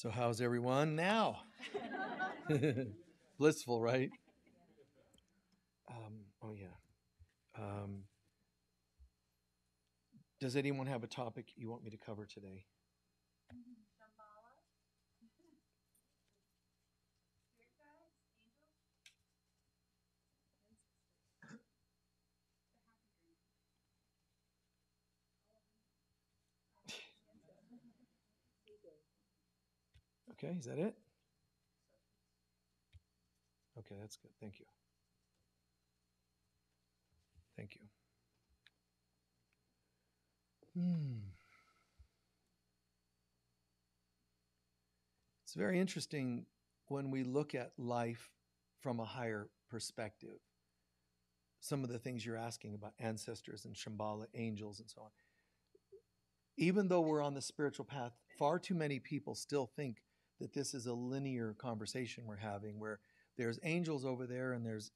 So, how's everyone now? Blissful, right? Um, oh, yeah. Um, does anyone have a topic you want me to cover today? Okay, is that it? Okay, that's good. Thank you. Thank you. Hmm. It's very interesting when we look at life from a higher perspective. Some of the things you're asking about ancestors and Shambhala, angels, and so on. Even though we're on the spiritual path, far too many people still think that this is a linear conversation we're having where there's angels over there and there's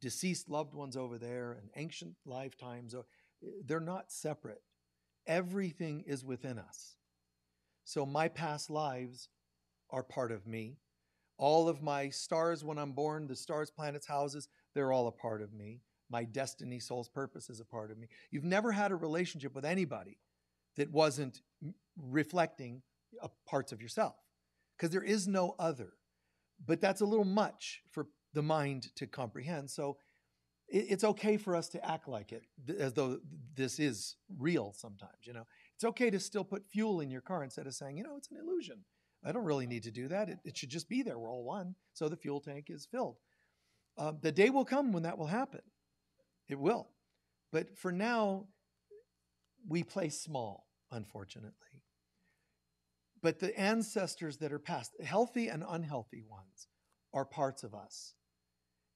deceased loved ones over there and ancient lifetimes. Eh, they're not separate. Everything is within us. So my past lives are part of me. All of my stars when I'm born, the stars, planets, houses, they're all a part of me. My destiny, soul's purpose is a part of me. You've never had a relationship with anybody that wasn't reflecting uh, parts of yourself because there is no other. But that's a little much for the mind to comprehend. So it's okay for us to act like it as though this is real sometimes, you know. It's okay to still put fuel in your car instead of saying, you know, it's an illusion. I don't really need to do that. It, it should just be there. We're all one. So the fuel tank is filled. Uh, the day will come when that will happen. It will. But for now, we play small, unfortunately. But the ancestors that are past, healthy and unhealthy ones, are parts of us.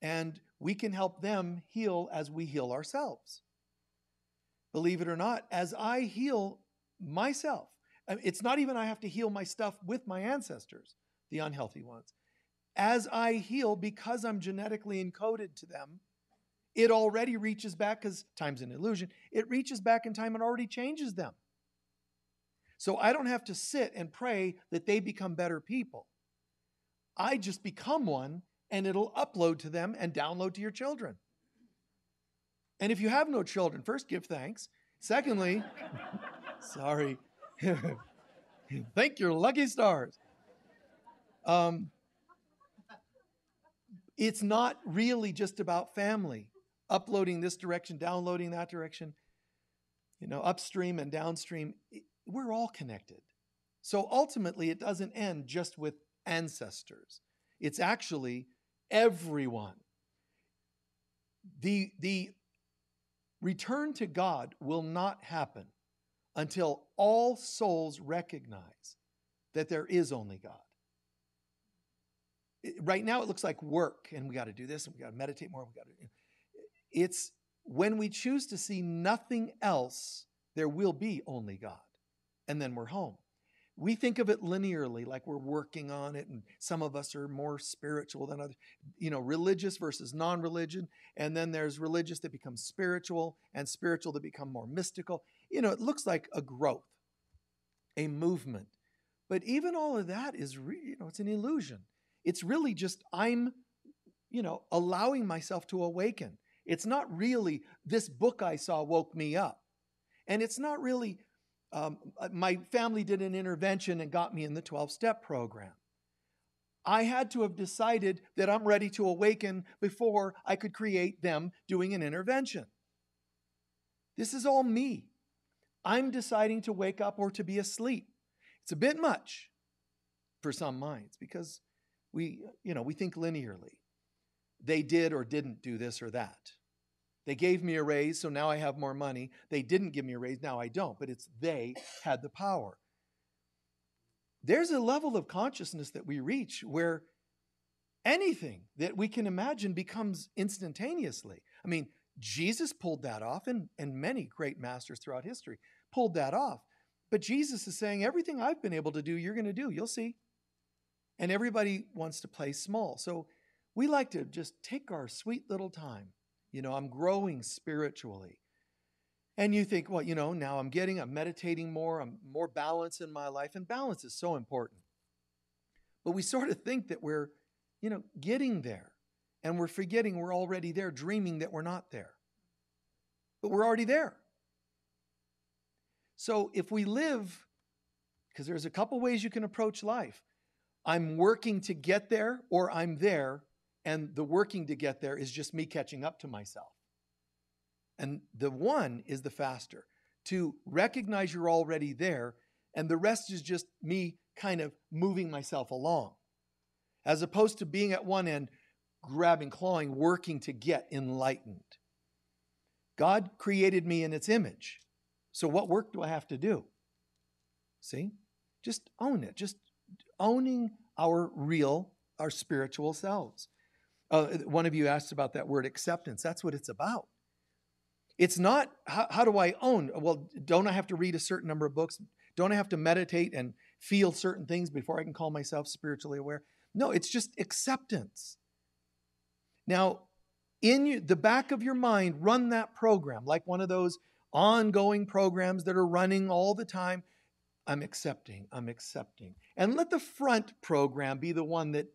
And we can help them heal as we heal ourselves. Believe it or not, as I heal myself, it's not even I have to heal my stuff with my ancestors, the unhealthy ones. As I heal, because I'm genetically encoded to them, it already reaches back, because time's an illusion, it reaches back in time and already changes them. So I don't have to sit and pray that they become better people. I just become one and it'll upload to them and download to your children. And if you have no children, first give thanks. Secondly, sorry, thank your lucky stars. Um, it's not really just about family, uploading this direction, downloading that direction, you know, upstream and downstream we're all connected. So ultimately, it doesn't end just with ancestors, it's actually everyone. The, the return to God will not happen until all souls recognize that there is only God. Right now, it looks like work, and we got to do this, and we got to meditate more. We got to. It's when we choose to see nothing else, there will be only God and then we're home. We think of it linearly, like we're working on it, and some of us are more spiritual than others. You know, religious versus non religion. And then there's religious that become spiritual, and spiritual that become more mystical. You know, it looks like a growth, a movement. But even all of that is, re- you know, it's an illusion. It's really just I'm, you know, allowing myself to awaken. It's not really this book I saw woke me up. And it's not really um, uh, my family did an intervention and got me in the 12 step program. I had to have decided that I'm ready to awaken before I could create them doing an intervention. This is all me. I'm deciding to wake up or to be asleep. It's a bit much for some minds because we, you know, we think linearly. They did or didn't do this or that. They gave me a raise, so now I have more money. They didn't give me a raise, now I don't, but it's they had the power. There's a level of consciousness that we reach where anything that we can imagine becomes instantaneously. I mean, Jesus pulled that off, and, and many great masters throughout history pulled that off. But Jesus is saying, everything I've been able to do, you're going to do. You'll see. And everybody wants to play small. So we like to just take our sweet little time you know, I'm growing spiritually. And you think, well, you know, now I'm getting, I'm meditating more, I'm more balance in my life. And balance is so important. But we sort of think that we're, you know, getting there. And we're forgetting we're already there, dreaming that we're not there. But we're already there. So if we live, because there's a couple ways you can approach life I'm working to get there, or I'm there, and the working to get there is just me catching up to myself. And the one is the faster to recognize you're already there, and the rest is just me kind of moving myself along, as opposed to being at one end, grabbing, clawing, working to get enlightened. God created me in its image. So, what work do I have to do? See? Just own it. Just owning our real, our spiritual selves. Uh, one of you asked about that word acceptance. That's what it's about. It's not, how, how do I own? Well, don't I have to read a certain number of books? Don't I have to meditate and feel certain things before I can call myself spiritually aware? No, it's just acceptance. Now, in you, the back of your mind, run that program like one of those ongoing programs that are running all the time. I'm accepting, I'm accepting. And let the front program be the one that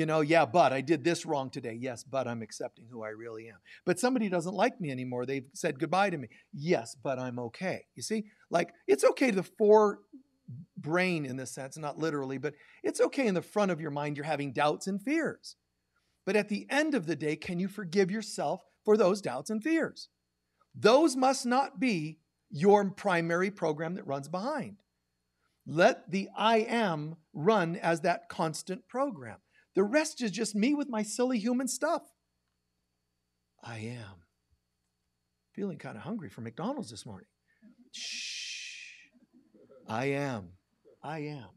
you know, yeah, but I did this wrong today. Yes, but I'm accepting who I really am. But somebody doesn't like me anymore. They've said goodbye to me. Yes, but I'm okay. You see, like it's okay to fore brain in this sense, not literally, but it's okay in the front of your mind you're having doubts and fears. But at the end of the day, can you forgive yourself for those doubts and fears? Those must not be your primary program that runs behind. Let the I am run as that constant program. The rest is just me with my silly human stuff. I am. Feeling kind of hungry for McDonald's this morning. Shh. I am. I am.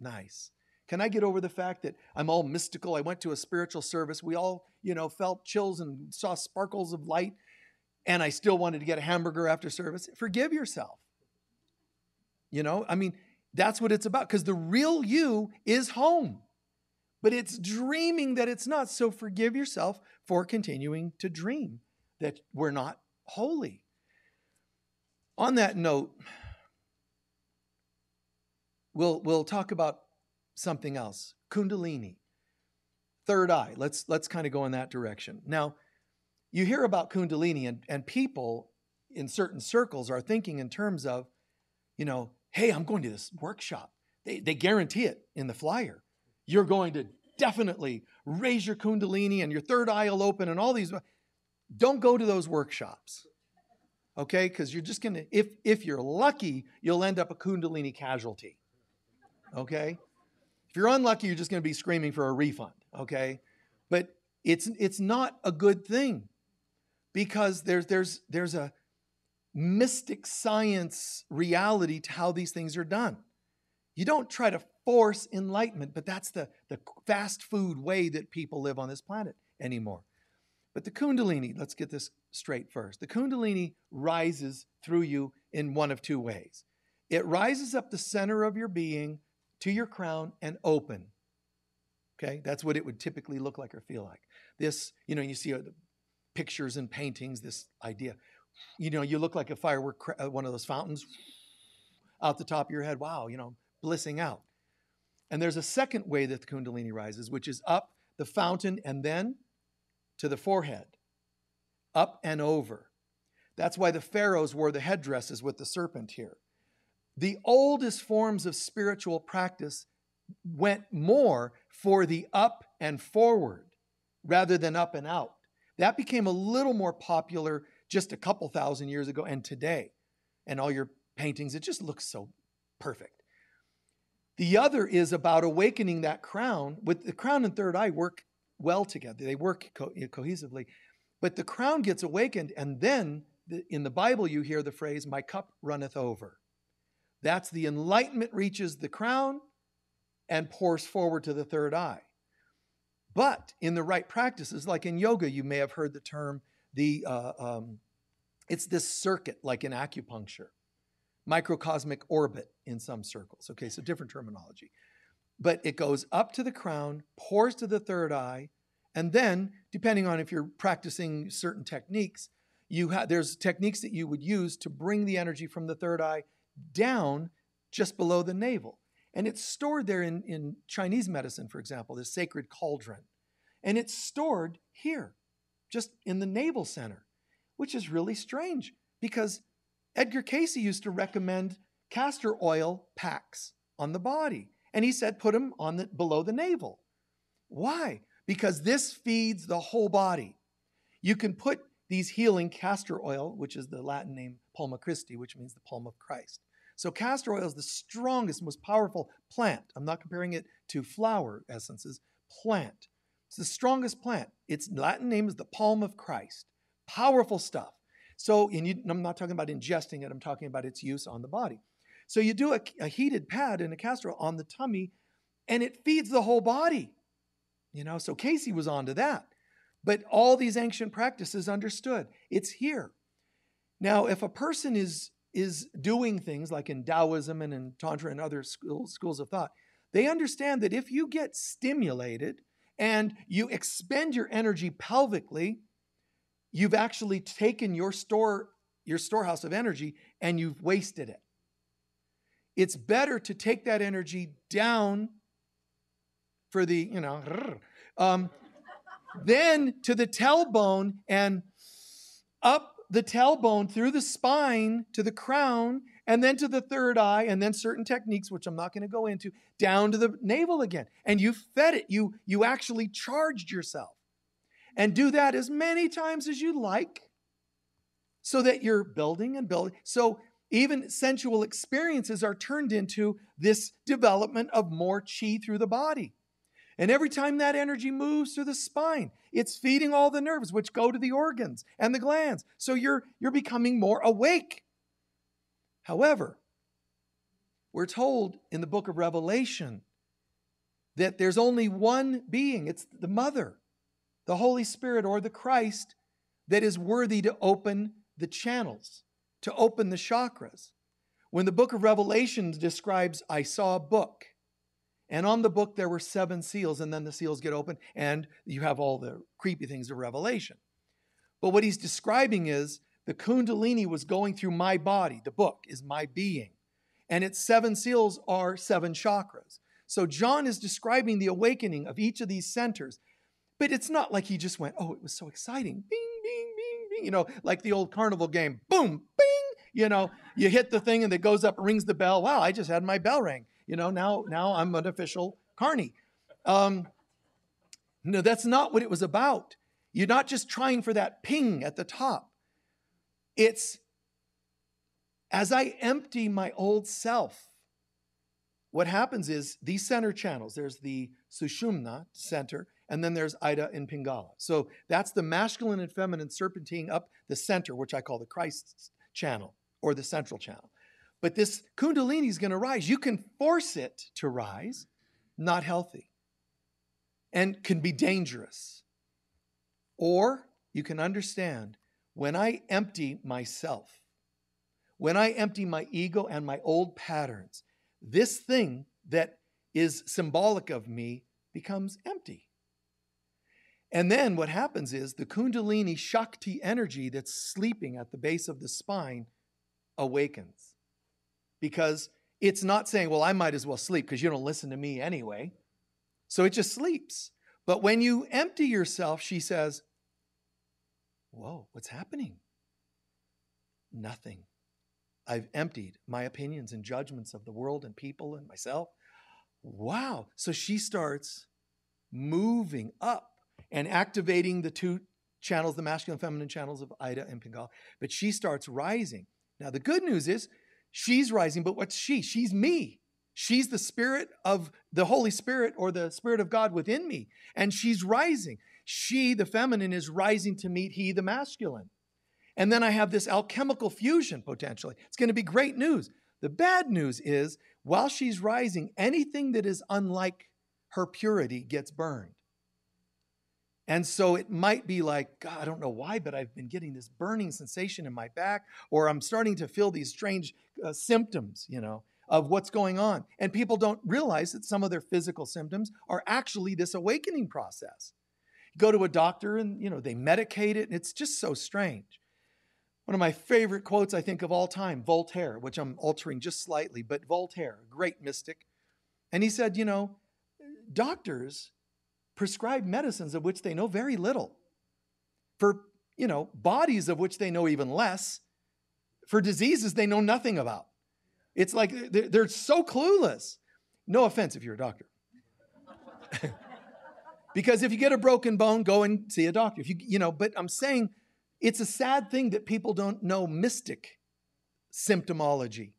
Nice. Can I get over the fact that I'm all mystical? I went to a spiritual service. We all, you know, felt chills and saw sparkles of light, and I still wanted to get a hamburger after service. Forgive yourself. You know, I mean, that's what it's about because the real you is home but it's dreaming that it's not. So forgive yourself for continuing to dream that we're not holy. On that note, we'll, we'll talk about something else Kundalini, third eye. Let's, let's kind of go in that direction. Now, you hear about Kundalini, and, and people in certain circles are thinking in terms of, you know, hey, I'm going to this workshop. They, they guarantee it in the flyer you're going to definitely raise your kundalini and your third eye will open and all these. Don't go to those workshops. Okay? Because you're just gonna, if if you're lucky, you'll end up a kundalini casualty. Okay? If you're unlucky, you're just gonna be screaming for a refund. Okay? But it's it's not a good thing because there's there's there's a mystic science reality to how these things are done. You don't try to force enlightenment, but that's the, the fast food way that people live on this planet anymore. But the Kundalini, let's get this straight first. The Kundalini rises through you in one of two ways it rises up the center of your being to your crown and open. Okay, that's what it would typically look like or feel like. This, you know, you see uh, pictures and paintings, this idea. You know, you look like a firework, uh, one of those fountains out the top of your head. Wow, you know, blissing out. And there's a second way that the Kundalini rises, which is up the fountain and then to the forehead, up and over. That's why the pharaohs wore the headdresses with the serpent here. The oldest forms of spiritual practice went more for the up and forward rather than up and out. That became a little more popular just a couple thousand years ago and today. And all your paintings, it just looks so perfect. The other is about awakening that crown. With the crown and third eye work well together, they work co- cohesively. But the crown gets awakened, and then the, in the Bible, you hear the phrase, My cup runneth over. That's the enlightenment reaches the crown and pours forward to the third eye. But in the right practices, like in yoga, you may have heard the term, the uh, um, it's this circuit, like in acupuncture microcosmic orbit in some circles. Okay, so different terminology. But it goes up to the crown, pours to the third eye, and then, depending on if you're practicing certain techniques, you have there's techniques that you would use to bring the energy from the third eye down just below the navel. And it's stored there in, in Chinese medicine, for example, this sacred cauldron. And it's stored here, just in the navel center, which is really strange because Edgar Cayce used to recommend castor oil packs on the body. And he said, put them on the, below the navel. Why? Because this feeds the whole body. You can put these healing castor oil, which is the Latin name Palma Christi, which means the palm of Christ. So castor oil is the strongest, most powerful plant. I'm not comparing it to flower essences, plant. It's the strongest plant. Its Latin name is the palm of Christ. Powerful stuff. So, and you, I'm not talking about ingesting it, I'm talking about its use on the body. So you do a, a heated pad and a castor on the tummy, and it feeds the whole body. You know, so Cayce was onto that. But all these ancient practices understood it's here. Now, if a person is is doing things like in Taoism and in Tantra and other schools, schools of thought, they understand that if you get stimulated and you expend your energy pelvically, you've actually taken your store your storehouse of energy and you've wasted it. It's better to take that energy down for the, you know, um, then to the tailbone and up the tailbone through the spine to the crown and then to the third eye and then certain techniques which i'm not going to go into down to the navel again. And you fed it. You you actually charged yourself and do that as many times as you like so that you're building and building so even sensual experiences are turned into this development of more chi through the body and every time that energy moves through the spine, it's feeding all the nerves, which go to the organs and the glands. So you're, you're becoming more awake. However, we're told in the book of Revelation that there's only one being it's the mother, the Holy Spirit or the Christ, that is worthy to open the channels, to open the chakras. When the book of Revelation describes, I saw a book and on the book, there were seven seals, and then the seals get open, and you have all the creepy things of Revelation. But what he's describing is the Kundalini was going through my body. The book is my being. And its seven seals are seven chakras. So John is describing the awakening of each of these centers. But it's not like he just went, oh, it was so exciting. Bing, bing, bing, bing. You know, like the old carnival game. Boom, bing. You know, you hit the thing and it goes up, rings the bell. Wow, I just had my bell ring. You know, now now I'm an official carney. Um, no, that's not what it was about. You're not just trying for that ping at the top. It's as I empty my old self, what happens is these center channels, there's the Sushumna center, and then there's Ida and Pingala. So that's the masculine and feminine serpentine up the center, which I call the Christ channel or the central channel. But this Kundalini is going to rise. You can force it to rise, not healthy, and can be dangerous. Or you can understand when I empty myself, when I empty my ego and my old patterns, this thing that is symbolic of me becomes empty. And then what happens is the Kundalini Shakti energy that's sleeping at the base of the spine awakens because it's not saying, well, I might as well sleep because you don't listen to me anyway. So it just sleeps. But when you empty yourself, she says, Whoa, what's happening? Nothing. I've emptied my opinions and judgments of the world and people and myself. Wow. So she starts moving up and activating the two channels, the masculine and feminine channels of Ida and Pingal. But she starts rising. Now, the good news is She's rising, but what's she? She's me. She's the spirit of the Holy Spirit or the Spirit of God within me. And she's rising. She, the feminine, is rising to meet he, the masculine. And then I have this alchemical fusion potentially. It's going to be great news. The bad news is while she's rising, anything that is unlike her purity gets burned. And so it might be like, God, I don't know why, but I've been getting this burning sensation in my back, or I'm starting to feel these strange uh, symptoms, you know, of what's going on. And people don't realize that some of their physical symptoms are actually this awakening process. You go to a doctor and, you know, they medicate it, and it's just so strange. One of my favorite quotes, I think, of all time, Voltaire, which I'm altering just slightly, but Voltaire, great mystic, And he said, you know, doctors prescribe medicines of which they know very little for, you know, bodies of which they know even less, for diseases they know nothing about. It's like they're, so clueless. No offense if you're a doctor. because if you get a broken bone, go and see a doctor. If you, you know, but I'm saying it's a sad thing that people don't know mystic symptomology.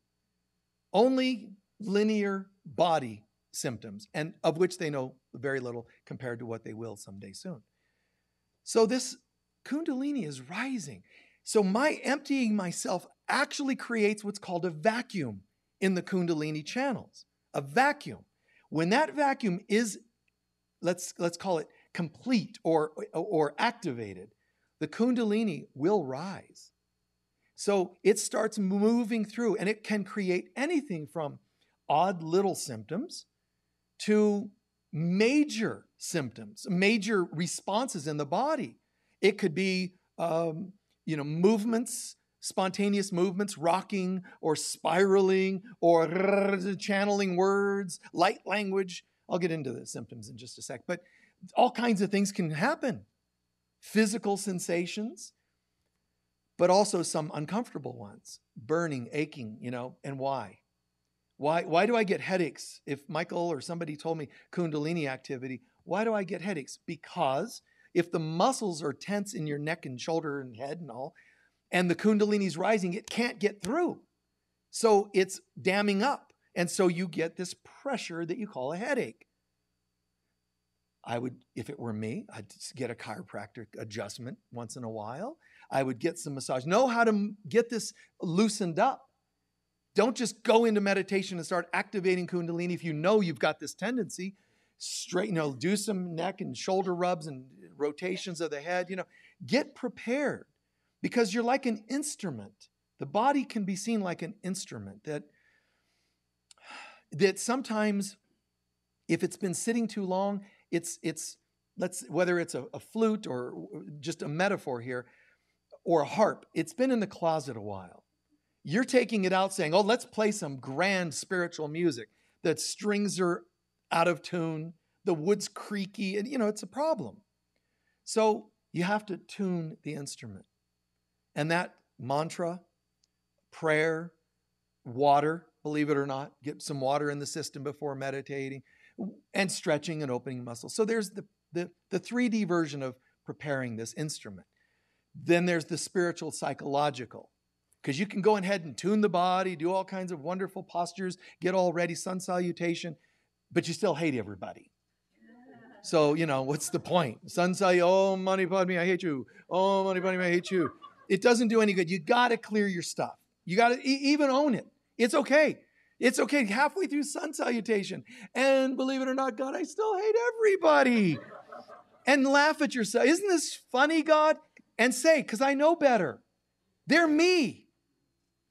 Only linear body symptoms, and of which they know very little compared to what they will someday soon. So this Kundalini is rising. So my emptying myself actually creates what's called a vacuum in the Kundalini channels. A vacuum. When that vacuum is, let's, let's call it complete or, or activated, the Kundalini will rise. So it starts moving through and it can create anything from odd little symptoms to major symptoms, major responses in the body. It could be, um, you know, movements, spontaneous movements, rocking or spiraling or channeling words, light language. I'll get into the symptoms in just a sec, but all kinds of things can happen. Physical sensations, but also some uncomfortable ones, burning, aching, you know, and why? Why, why do I get headaches? If Michael or somebody told me Kundalini activity, why do I get headaches? Because if the muscles are tense in your neck and shoulder and head and all, and the Kundalini's rising, it can't get through. So it's damming up. And so you get this pressure that you call a headache. I would, if it were me, I'd get a chiropractic adjustment once in a while. I would get some massage. Know how to get this loosened up. Don't just go into meditation and start activating Kundalini if you know you've got this tendency. Straighten, you know, do some neck and shoulder rubs and rotations of the head. You know, get prepared because you're like an instrument. The body can be seen like an instrument that that sometimes if it's been sitting too long, it's it's let's whether it's a, a flute or just a metaphor here or a harp, it's been in the closet a while. You're taking it out saying, oh, let's play some grand spiritual music. That strings are out of tune, the wood's creaky, and you know, it's a problem. So you have to tune the instrument. And that mantra, prayer, water, believe it or not, get some water in the system before meditating, and stretching and opening muscles. So there's the, the, the 3D version of preparing this instrument. Then there's the spiritual psychological because you can go ahead and tune the body, do all kinds of wonderful postures, get all ready, sun salutation, but you still hate everybody. So, you know, what's the point? Sun salutation, oh, money, pardon me, I hate you. Oh, money, pardon me, I hate you. It doesn't do any good. You got to clear your stuff. You got to e- even own it. It's okay. It's okay halfway through sun salutation. And believe it or not, God, I still hate everybody. And laugh at yourself. Isn't this funny, God? And say, because I know better. They're me.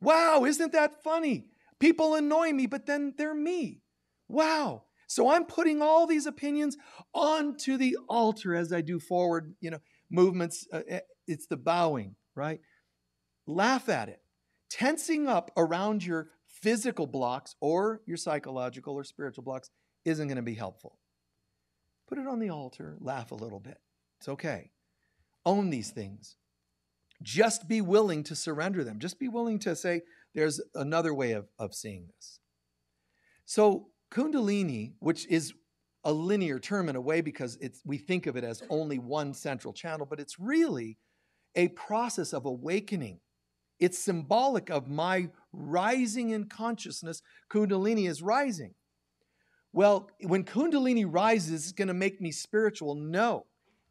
Wow, isn't that funny? People annoy me, but then they're me. Wow. So I'm putting all these opinions onto the altar as I do forward, you know, movements. Uh, eh, it's the bowing, right? Laugh at it. Tensing up around your physical blocks or your psychological or spiritual blocks isn't going to be helpful. Put it on the altar, laugh a little bit. It's okay. Own these things. Just be willing to surrender them. Just be willing to say, there's another way of, of seeing this. So, Kundalini, which is a linear term in a way because it's, we think of it as only one central channel, but it's really a process of awakening. It's symbolic of my rising in consciousness. Kundalini is rising. Well, when Kundalini rises, it's going to make me spiritual. No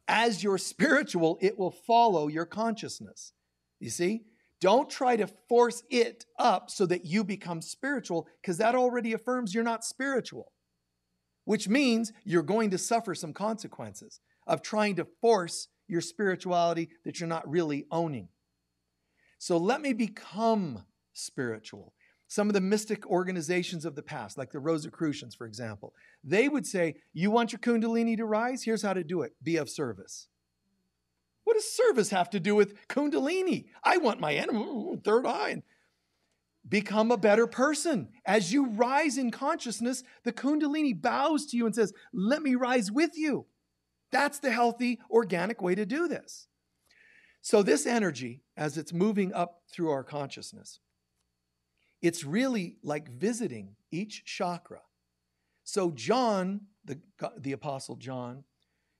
as you're spiritual, it will follow your consciousness. You see? Don't try to force it up so that you become spiritual, because that already affirms you're not spiritual, which means you're going to suffer some consequences of trying to force your spirituality that you're not really owning. So let me become spiritual. Some of the mystic organizations of the past, like the Rosicrucians, for example, they would say, You want your Kundalini to rise? Here's how to do it be of service. What does service have to do with Kundalini? I want my animal, mm, third eye. And become a better person. As you rise in consciousness, the Kundalini bows to you and says, Let me rise with you. That's the healthy, organic way to do this. So, this energy, as it's moving up through our consciousness, it's really like visiting each chakra. So, John, the, the Apostle John,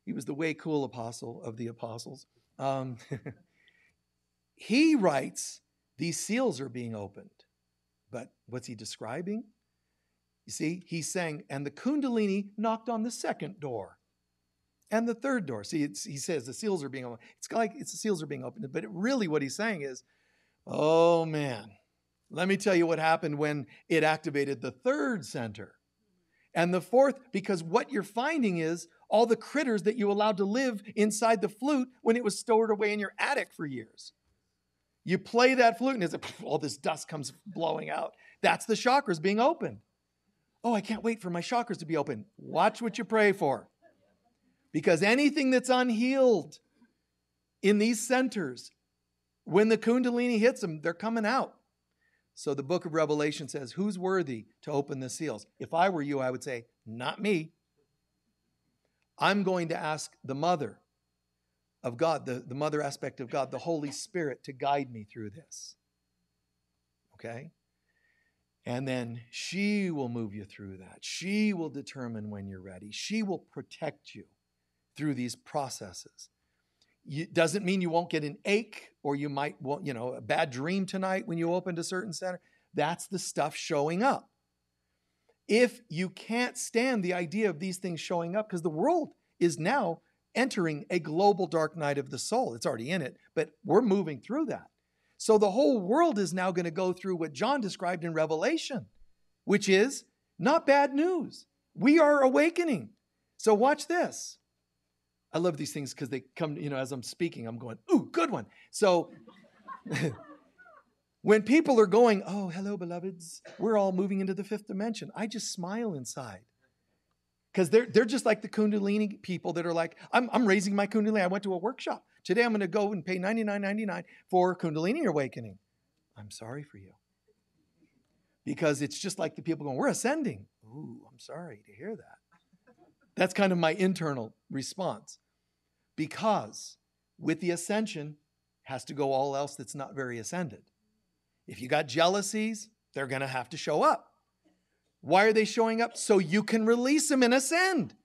he was the way cool apostle of the apostles. Um, he writes, These seals are being opened. But what's he describing? You see, he's saying, and the Kundalini knocked on the second door and the third door. See, he says the seals are being opened. It's like it's the seals are being opened, but really what he's saying is, oh man, let me tell you what happened when it activated the third center. And the fourth, because what you're finding is all the critters that you allowed to live inside the flute when it was stored away in your attic for years. You play that flute and it's all this dust comes blowing out. That's the chakras being opened. Oh, I can't wait for my chakras to be open. Watch what you pray for. Because anything that's unhealed in these centers, when the Kundalini hits them, they're coming out. So the book of Revelation says, Who's worthy to open the seals? If I were you, I would say, Not me. I'm going to ask the mother of God, the, the mother aspect of God, the Holy Spirit, to guide me through this. Okay? And then she will move you through that. She will determine when you're ready. She will protect you through these processes. It doesn't mean you won't get an ache or you might want, you know, a bad dream tonight when you opened a certain center. That's the stuff showing up. If you can't stand the idea of these things showing up, because the world is now entering a global dark night of the soul. It's already in it, but we're moving through that. So the whole world is now going to go through what John described in Revelation, which is not bad news. We are awakening. So watch this. I love these things because they come, you know, as I'm speaking, I'm going, ooh, good one. So when people are going, oh, hello, beloveds, we're all moving into the fifth dimension, I just smile inside because they're, they're just like the Kundalini people that are like, I'm, I'm raising my Kundalini. I went to a workshop. Today I'm going to go and pay $99.99 for Kundalini awakening. I'm sorry for you. Because it's just like the people going, We're ascending. Ooh, I'm sorry to hear that. That's kind of my internal response. Because with the ascension has to go all else that's not very ascended. If you got jealousies, they're going to have to show up. Why are they showing up? So you can release them and ascend.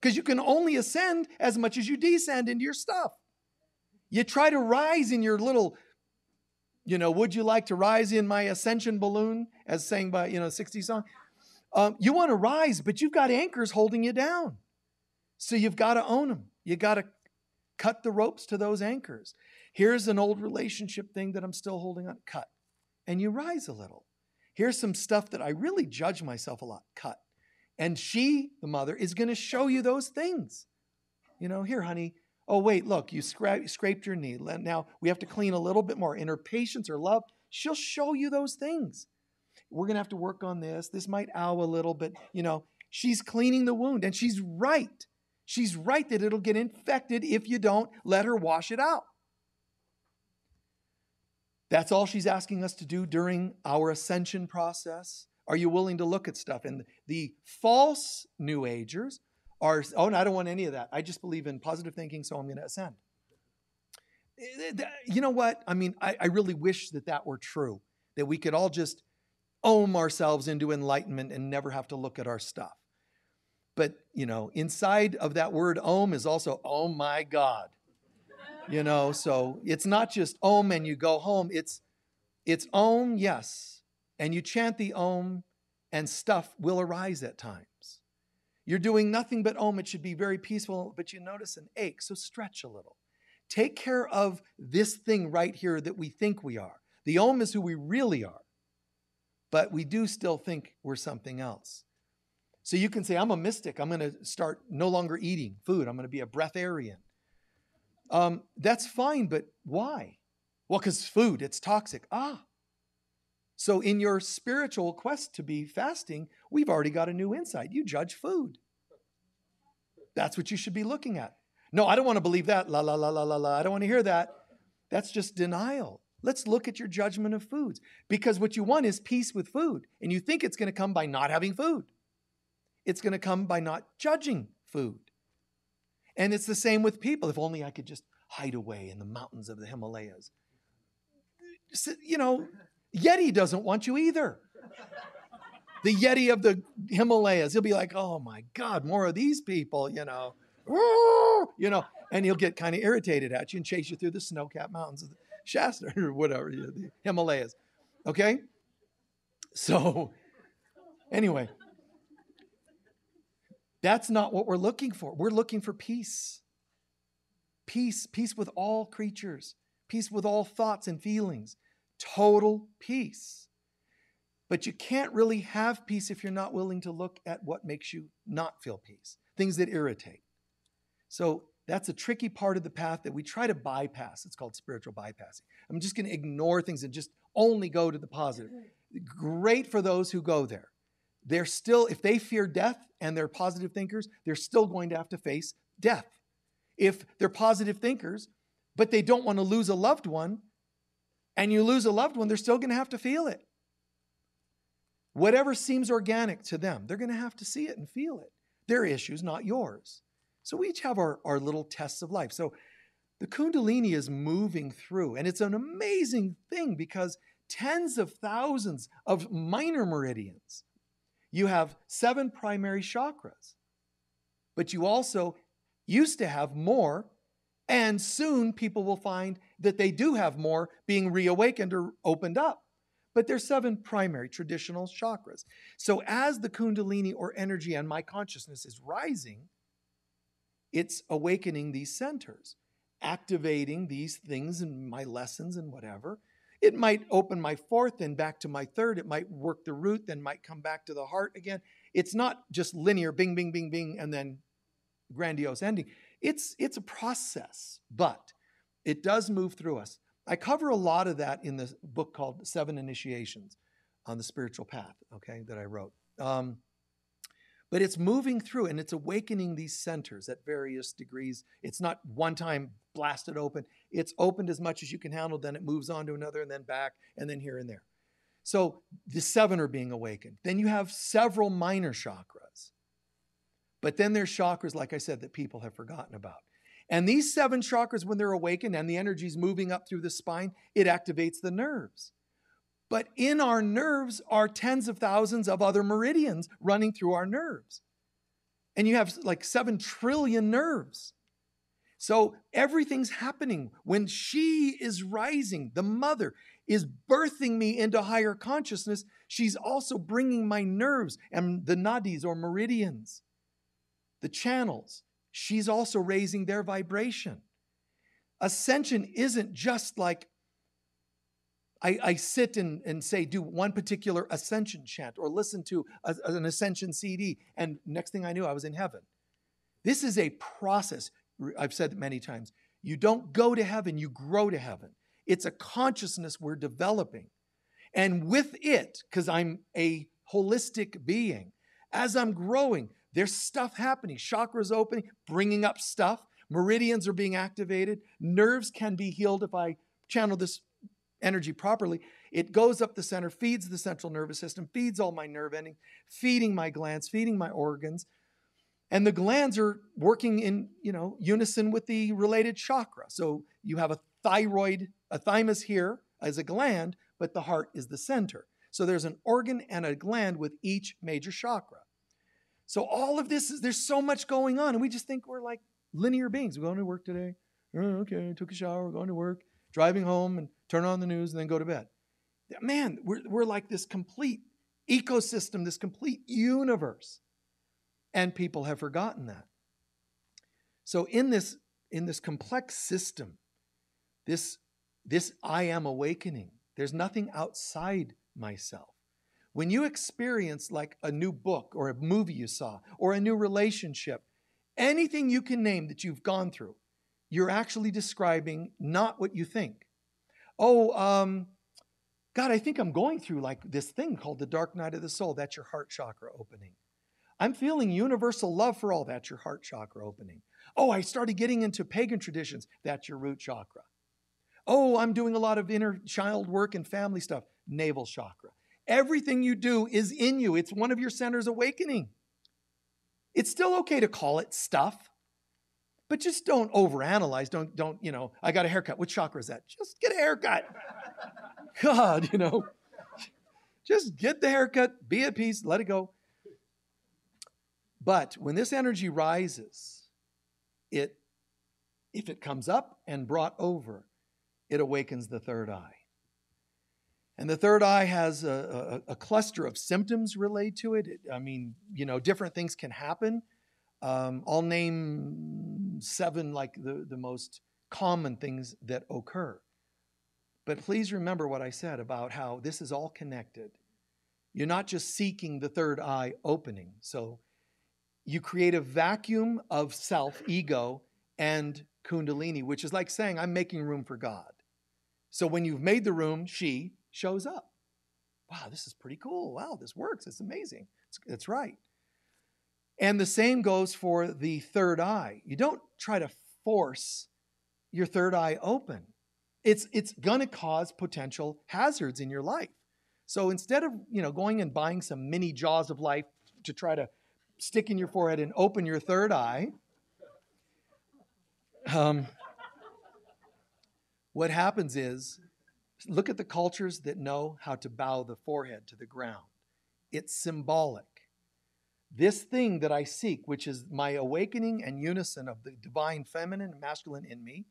Because you can only ascend as much as you descend into your stuff. You try to rise in your little, you know, would you like to rise in my ascension balloon, as sang by, you know, 60 song? Um, you want to rise, but you've got anchors holding you down. So you've got to own them. You got to cut the ropes to those anchors. Here's an old relationship thing that I'm still holding on. Cut. And you rise a little. Here's some stuff that I really judge myself a lot. Cut. And she, the mother, is going to show you those things. You know, here, honey. Oh, wait, look, you scra- scraped your knee. Now we have to clean a little bit more. In her patience or love, she'll show you those things. We're going to have to work on this. This might ow a little, but, you know, she's cleaning the wound and she's right. She's right that it'll get infected if you don't let her wash it out. That's all she's asking us to do during our ascension process. Are you willing to look at stuff? And the false New Agers are, oh, no, I don't want any of that. I just believe in positive thinking, so I'm going to ascend. Eh, eh, you know what? I mean, I, I really wish that that were true, that we could all just ohm ourselves into enlightenment and never have to look at our stuff. But, you know, inside of that word ohm is also, oh my God. You know so it's not just om and you go home. It's it's om yes and you chant the om and stuff will arise at times. You're doing nothing but om it should be very peaceful but you notice an ache so stretch a little. Take care of this thing right here that we think we are. The om is who we really are but we do still think we're something else so you can say i'm a mystic i'm going to start no longer eating food i'm going to be a breatharian um, that's fine, but why? Well, because food, it's toxic. Ah. So, in your spiritual quest to be fasting, we've already got a new insight. You judge food. That's what you should be looking at. No, I don't want to believe that. La, la, la, la, la, la. I don't want to hear that. That's just denial. Let's look at your judgment of foods because what you want is peace with food, and you think it's going to come by not having food. It's going to come by not judging food. And it's the same with people. If only I could just hide away in the mountains of the Himalayas. You know, Yeti doesn't want you either. The Yeti of the Himalayas, he'll be like, oh my God, more of these people, you know. You know, and he'll get kind of irritated at you and chase you through the snow capped mountains of the Shasta or whatever, the Himalayas. Okay? So, anyway, that's not what we're looking for. We're looking for peace. Peace, peace with all creatures, peace with all thoughts and feelings, total peace. But you can't really have peace if you're not willing to look at what makes you not feel peace, things that irritate. So that's a tricky part of the path that we try to bypass. It's called spiritual bypassing. I'm just going to ignore things and just only go to the positive. Great for those who go there. They're still, if they fear death and they're positive thinkers, they're still going to have to face death. If they're positive thinkers, but they don't want to lose a loved one, and you lose a loved one, they're still going to have to feel it. Whatever seems organic to them, they're going to have to see it and feel it. Their issues, not yours. So we each have our, our little tests of life. So the Kundalini is moving through, and it's an amazing thing because tens of thousands of minor meridians. You have seven primary chakras, but you also used to have more, and soon people will find that they do have more being reawakened or opened up. But there's seven primary traditional chakras. So as the Kundalini or energy and my consciousness is rising, it's awakening these centers, activating these things in my lessons and whatever. It might open my fourth, and back to my third. It might work the root, then might come back to the heart again. It's not just linear bing, bing, bing, bing, and then grandiose ending. It's, it's a process, but it does move through us. I cover a lot of that in the book called Seven Initiations on the Spiritual Path, okay, that I wrote. Um, but it's moving through and it's awakening these centers at various degrees. It's not one time blasted open, it's opened as much as you can handle, then it moves on to another, and then back, and then here and there. So the seven are being awakened. Then you have several minor chakras. But then there's chakras, like I said, that people have forgotten about. And these seven chakras, when they're awakened and the energy is moving up through the spine, it activates the nerves. But in our nerves are tens of thousands of other meridians running through our nerves. And you have like 7 trillion nerves. So everything's happening. When she is rising, the mother is birthing me into higher consciousness, she's also bringing my nerves and the nadis or meridians, the channels. She's also raising their vibration. Ascension isn't just like I, I sit and, and say, do one particular ascension chant or listen to a, an ascension CD, and next thing I knew, I was in heaven. This is a process. I've said it many times. You don't go to heaven, you grow to heaven. It's a consciousness we're developing. And with it, because I'm a holistic being, as I'm growing, there's stuff happening. Chakras opening, bringing up stuff. Meridians are being activated. Nerves can be healed if I channel this energy properly, it goes up the center, feeds the central nervous system, feeds all my nerve endings, feeding my glands, feeding my organs. And the glands are working in, you know, unison with the related chakra. So you have a thyroid, a thymus here as a gland, but the heart is the center. So there's an organ and a gland with each major chakra. So all of this is there's so much going on, and we just think we're like linear beings. We're going to work today. Oh, okay, took a shower, we're going to work, driving home, and turn on the news, and then go to bed. Man, we're, we're like this complete ecosystem, this complete universe. And people have forgotten that. So in this, in this complex system, this, this I am awakening, there's nothing outside myself. When you experience like a new book or a movie you saw or a new relationship, anything you can name that you've gone through, you're actually describing not what you think, oh, um, God, I think I'm going through like this thing called the dark night of the soul. That's your heart chakra opening. I'm feeling universal love for all. That's your heart chakra opening. Oh, I started getting into pagan traditions. That's your root chakra. Oh, I'm doing a lot of inner child work and family stuff. Navel chakra. Everything you do is in you, it's one of your centers awakening. It's still okay to call it stuff, but just don't overanalyze. Don't, don't, you know, I got a haircut. Which chakra is that? Just get a haircut. God, you know, just get the haircut, be at peace, let it go. But when this energy rises, it, if it comes up and brought over, it awakens the third eye. And the third eye has a, a, a cluster of symptoms related to it. it. I mean, you know, different things can happen. Um, I'll name seven, like the, the most common things that occur. But please remember what I said about how this is all connected. You're not just seeking the third eye opening. So you create a vacuum of self, ego, and kundalini, which is like saying, I'm making room for God. So when you've made the room, she, shows up. Wow, this is pretty cool. Wow, this works. It's amazing. It's, it's right. And the same goes for the third eye. You don't try to force your third eye open. It's, it's going to cause potential hazards in your life. So instead of you know going and buying some mini jaws of life to try to stick in your forehead and open your third eye, um, what happens is Look at the cultures that know how to bow the forehead to the ground. It's symbolic. This thing that I seek, which is my awakening and unison of the divine feminine and masculine in me,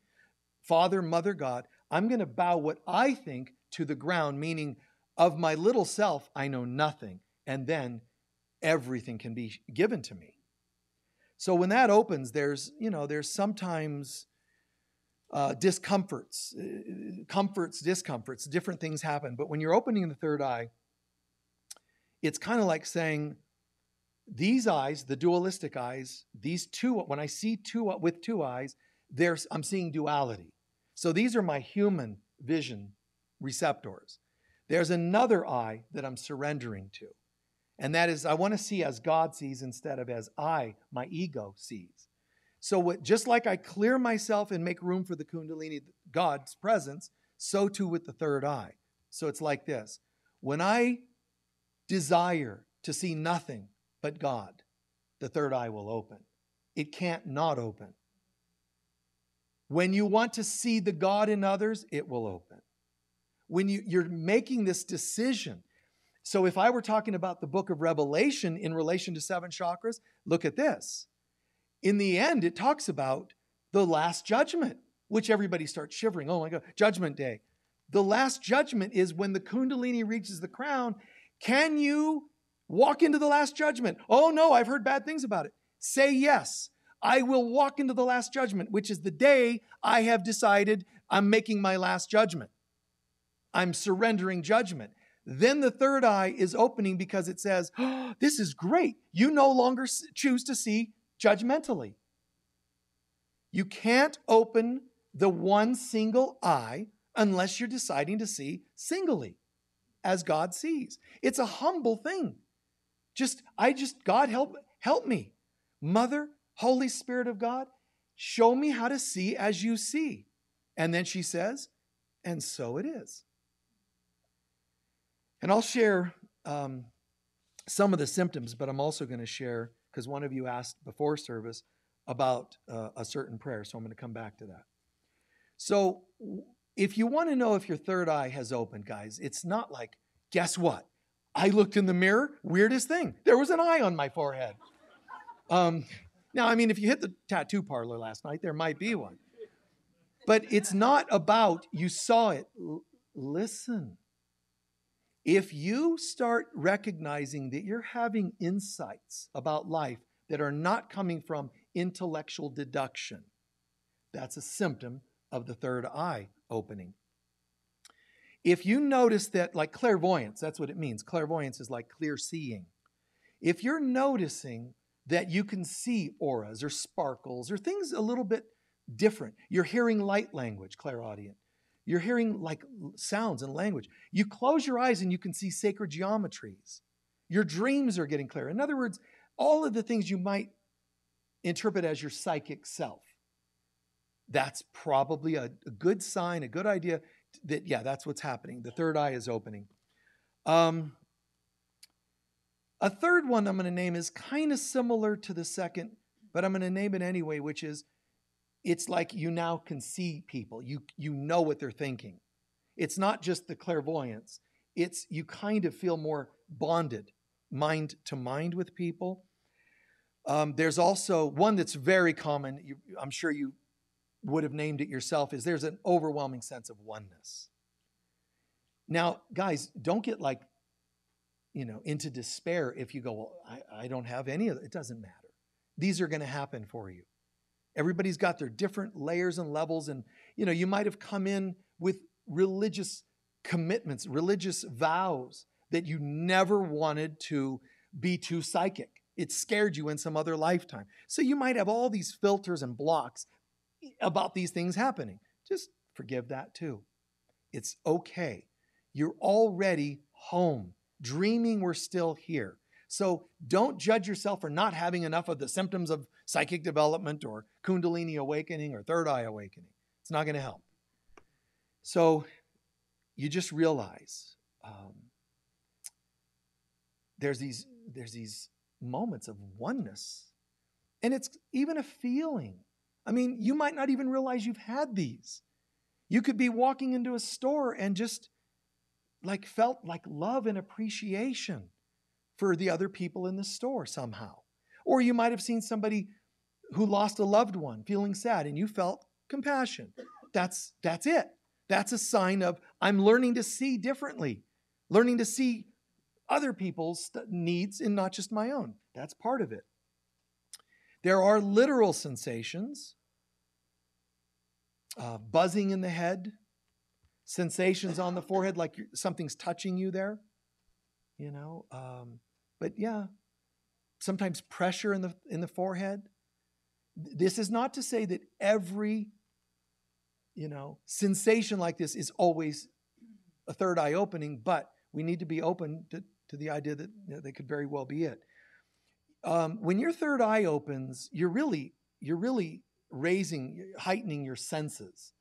Father, Mother, God, I'm going to bow what I think to the ground, meaning of my little self, I know nothing. And then everything can be given to me. So when that opens, there's, you know, there's sometimes uh, discomforts, uh, comforts, discomforts, different things happen. But when you're opening the third eye, it's kind of like saying, these eyes, the dualistic eyes, these two, when I see two with two eyes, there's, I'm seeing duality. So these are my human vision receptors. There's another eye that I'm surrendering to. And that is, I want to see as God sees instead of as I, my ego, sees. So, what, just like I clear myself and make room for the Kundalini, God's presence, so too with the third eye. So it's like this when I desire to see nothing but God, the third eye will open. It can't not open. When you want to see the God in others, it will open. When you, you're making this decision, so if I were talking about the book of Revelation in relation to seven chakras, look at this in the end, it talks about the last judgment, which everybody starts shivering. Oh my God, judgment day. The last judgment is when the Kundalini reaches the crown. Can you walk into the last judgment? Oh no, I've heard bad things about it. Say yes. I will walk into the last judgment, which is the day I have decided I'm making my last judgment. I'm surrendering judgment. Then the third eye is opening because it says, oh, This is great. You no longer choose to see judgmentally. You can't open the one single eye unless you're deciding to see singly as God sees. It's a humble thing. Just I just God help help me. Mother, Holy Spirit of God, show me how to see as you see. And then she says, and so it is. And I'll share um, some of the symptoms, but I'm also going to share because one of you asked before service about uh, a certain prayer. So I'm going to come back to that. So if you want to know if your third eye has opened, guys, it's not like, guess what? I looked in the mirror, weirdest thing. There was an eye on my forehead. Um, now, I mean, if you hit the tattoo parlor last night, there might be one. But it's not about you saw it. L- listen. If you start recognizing that you're having insights about life that are not coming from intellectual deduction, that's a symptom of the third eye opening. If you notice that, like clairvoyance, that's what it means. Clairvoyance is like clear seeing. If you're noticing that you can see auras or sparkles or things a little bit different, you're hearing light language, clairaudient. You're hearing like sounds and language. You close your eyes and you can see sacred geometries. Your dreams are getting clear. In other words, all of the things you might interpret as your psychic self, that's probably a, a good sign, a good idea that, yeah, that's what's happening. The third eye is opening. Um, a third one I'm going to name is kind of similar to the second, but I'm going to name it anyway, which is it's like you now can see people. You you know what they're thinking. It's not just the clairvoyance. It's you kind of feel more bonded mind to mind with people. Um, there's also one that's very common. You, I'm sure you would have named it yourself. Is there's an overwhelming sense of oneness. Now, guys, don't get like, you know, into despair if you go, well, I, I don't have any of it. It doesn't matter. These are going to happen for you. Everybody's got their different layers and levels, and you know, you might have come in with religious commitments, religious vows that you never wanted to be too psychic. It scared you in some other lifetime. So you might have all these filters and blocks about these things happening. Just forgive that too. It's okay. You're already home, dreaming we're still here. So don't judge yourself for not having enough of the symptoms of psychic development or Kundalini awakening or third eye awakening. It's not going to help. So you just realize um, there's these there's these moments of oneness, and it's even a feeling. I mean, you might not even realize you've had these. You could be walking into a store and just like felt like love and appreciation for the other people in the store somehow. Or you might have seen somebody who lost a loved one feeling sad and you felt compassion. That's that's it. That's a sign of I'm learning to see differently, learning to see other people's needs and not just my own. That's part of it. There are literal sensations uh, buzzing in the head, sensations on the forehead, like something's touching you there, you know. Um, but yeah, sometimes pressure in the in the forehead. This is not to say that every you know, sensation like this is always a third eye opening, but we need to be open to, to the idea that you know, they could very well be it. Um, when your third eye opens, you're really you're really raising, heightening your senses.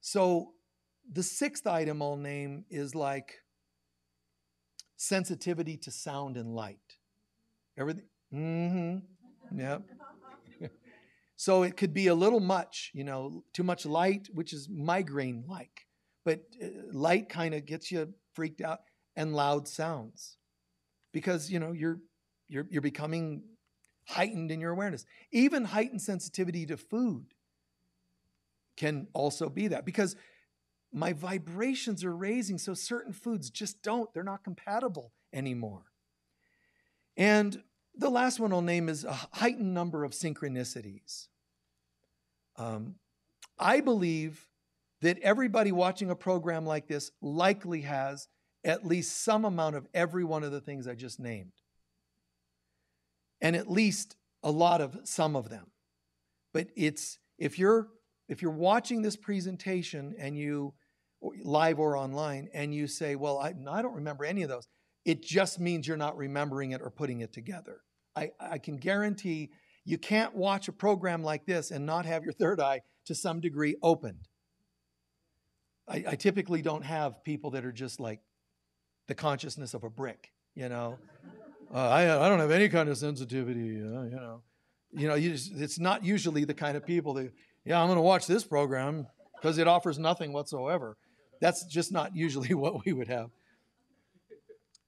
So the sixth item I'll name is like sensitivity to sound and light. Everything. Mm-hmm. Yep. So it could be a little much, you know, too much light, which is migraine like. But uh, light kind of gets you freaked out and loud sounds because, you know, you're you're you're becoming heightened in your awareness. Even heightened sensitivity to food can also be that because my vibrations are raising so certain foods just don't they're not compatible anymore. And the last one I'll name is a heightened number of synchronicities. Um, I believe that everybody watching a program like this likely has at least some amount of every one of the things I just named, and at least a lot of some of them. But it's if you're if you're watching this presentation and you live or online and you say, "Well, I, I don't remember any of those," it just means you're not remembering it or putting it together. I, I can guarantee you can't watch a program like this and not have your third eye to some degree opened. I, I typically don't have people that are just like the consciousness of a brick, you know. Uh, I, I don't have any kind of sensitivity, uh, you know. You know, you just, it's not usually the kind of people that, yeah, I'm going to watch this program because it offers nothing whatsoever. That's just not usually what we would have.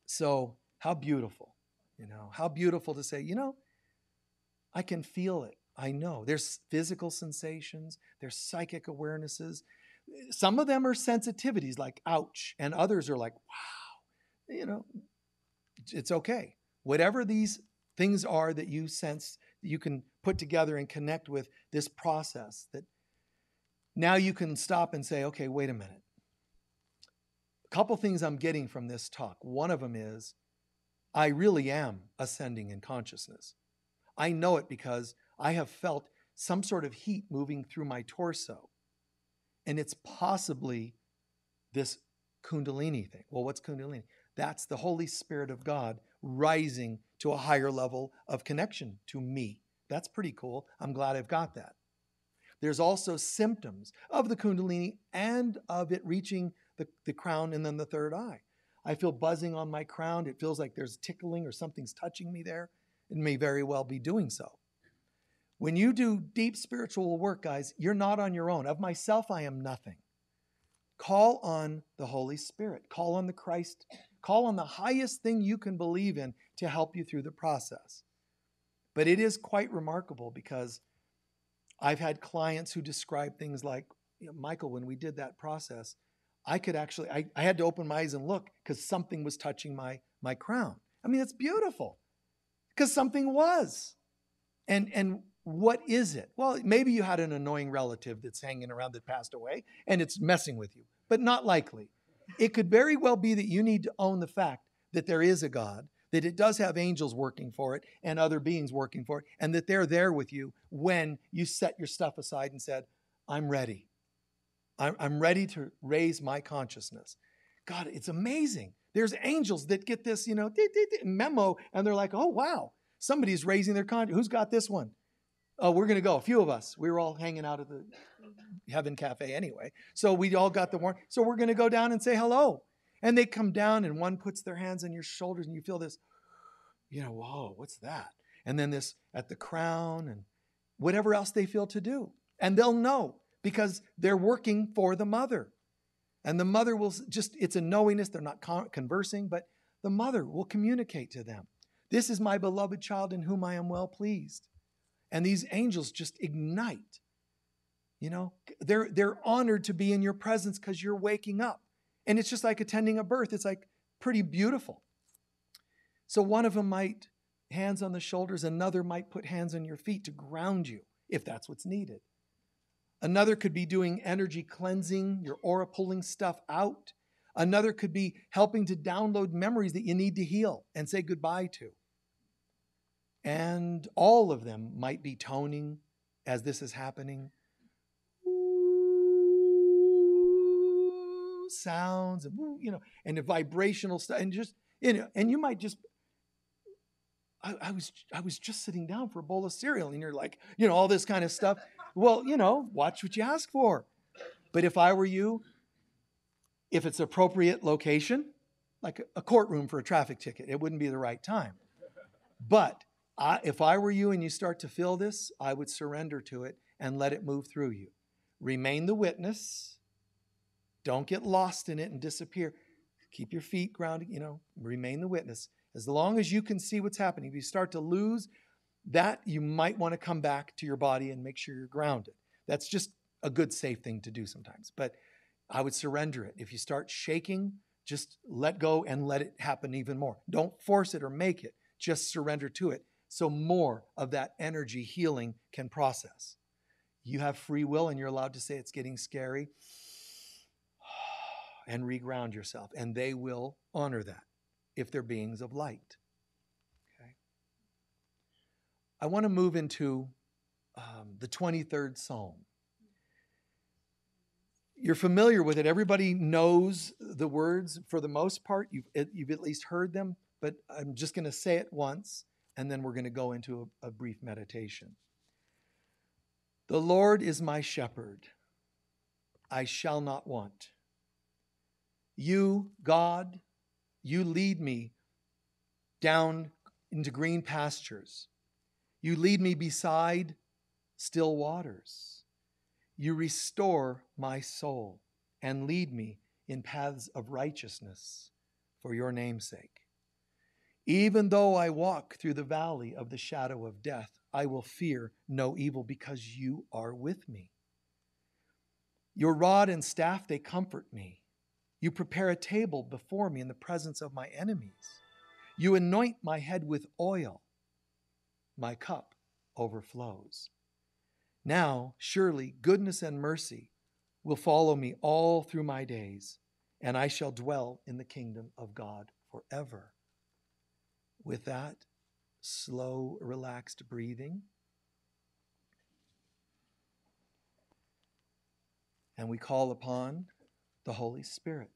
So, how beautiful, you know, how beautiful to say, you know, I can feel it. I know. There's physical sensations, there's psychic awarenesses. Some of them are sensitivities like ouch, and others are like, wow. You know, it's okay. Whatever these things are that you sense you can put together and connect with this process that now you can stop and say, okay, wait a minute. A couple things I'm getting from this talk. One of them is I really am ascending in consciousness. I know it because I have felt some sort of heat moving through my torso. And it's possibly this Kundalini thing. Well, what's Kundalini? That's the Holy Spirit of God rising to a higher level of connection to me. That's pretty cool. I'm glad I've got that. there's also symptoms of the Kundalini and of it reaching the, the crown and then the third eye. I feel buzzing on my crown. It feels like there's tickling or something's touching me there. It may very well be doing so. When you do deep spiritual work, guys, you're not on your own. Of myself, I am nothing. Call on the Holy Spirit. Call on the Christ. Call on the highest thing you can believe in to help you through the process. But it is quite remarkable because I've had clients who describe things like, you know, Michael, when we did that process, I could actually, I, I had to open my eyes and look because something was touching my, my crown. I mean, it's beautiful because something was. And, and what is it? Well, maybe you had an annoying relative that's hanging around that passed away and it's messing with you, but not likely. It could very well be that you need to own the fact that there is a God that it does have angels working for it and other beings working for it, and that they're there with you when you set your stuff aside and said, I'm ready. I'm ready to raise my consciousness. God, it's amazing. There's angels that get this, you know, memo, and they're like, oh, wow, somebody's raising their consciousness. Who's got this one? Oh, we're going to go. A few of us. We were all hanging out at the Heaven Cafe anyway. So we all got the warrant. So we're going to go down and say hello. And they come down, and one puts their hands on your shoulders, and you feel this, you know, whoa, what's that? And then this at the crown, and whatever else they feel to do. And they'll know because they're working for the mother. And the mother will just, it's a knowingness, they're not conversing, but the mother will communicate to them. This is my beloved child in whom I am well pleased. And these angels just ignite. You know, they're, they're honored to be in your presence because you're waking up. And it's just like attending a birth. It's like pretty beautiful. So one of them might hands on the shoulders, another might put hands on your feet to ground you if that's what's needed. Another could be doing energy cleansing, your aura pulling stuff out. Another could be helping to download memories that you need to heal and say goodbye to. And all of them might be toning as this is happening. Sounds and you know and the vibrational stuff and just you know and you might just I, I, was I was just sitting down for a bowl of cereal and you're like you know all this kind of stuff. Well you know watch what you ask for. But if I were you if it's appropriate location like a courtroom for a traffic ticket it wouldn't be the right time. But I, if I were you and you start to feel this I would surrender to it and let it move through you remain the witness don't get lost in it and disappear. Keep your feet grounded, you know, remain the witness. As long as you can see what's happening, if you start to lose that, you might want to come back to your body and make sure you're grounded. That's just a good, safe thing to do sometimes. But I would surrender it. If you start shaking, just let go and let it happen even more. Don't force it or make it, just surrender to it so more of that energy healing can process. You have free will and you're allowed to say it's getting scary and reground yourself, and they will honor that if they're beings of light. Okay. I want to move into um, the 23rd Psalm. You're familiar with it. Everybody knows the words for the most part. You've, you've at least heard them, but I'm just going to say it once, and then we're going to go into a, a brief meditation. The Lord is my shepherd, I shall not want. You, God, you lead me down into green pastures. You lead me beside still waters. You restore my soul and lead me in paths of righteousness for your name's sake. Even though I walk through the valley of the shadow of death, I will fear no evil because you are with me. Your rod and staff, they comfort me. You prepare a table before me in the presence of my enemies. You anoint my head with oil. My cup overflows. Now, surely goodness and mercy will follow me all through my days, and I shall dwell in the kingdom of God forever. With that slow, relaxed breathing, and we call upon the Holy Spirit.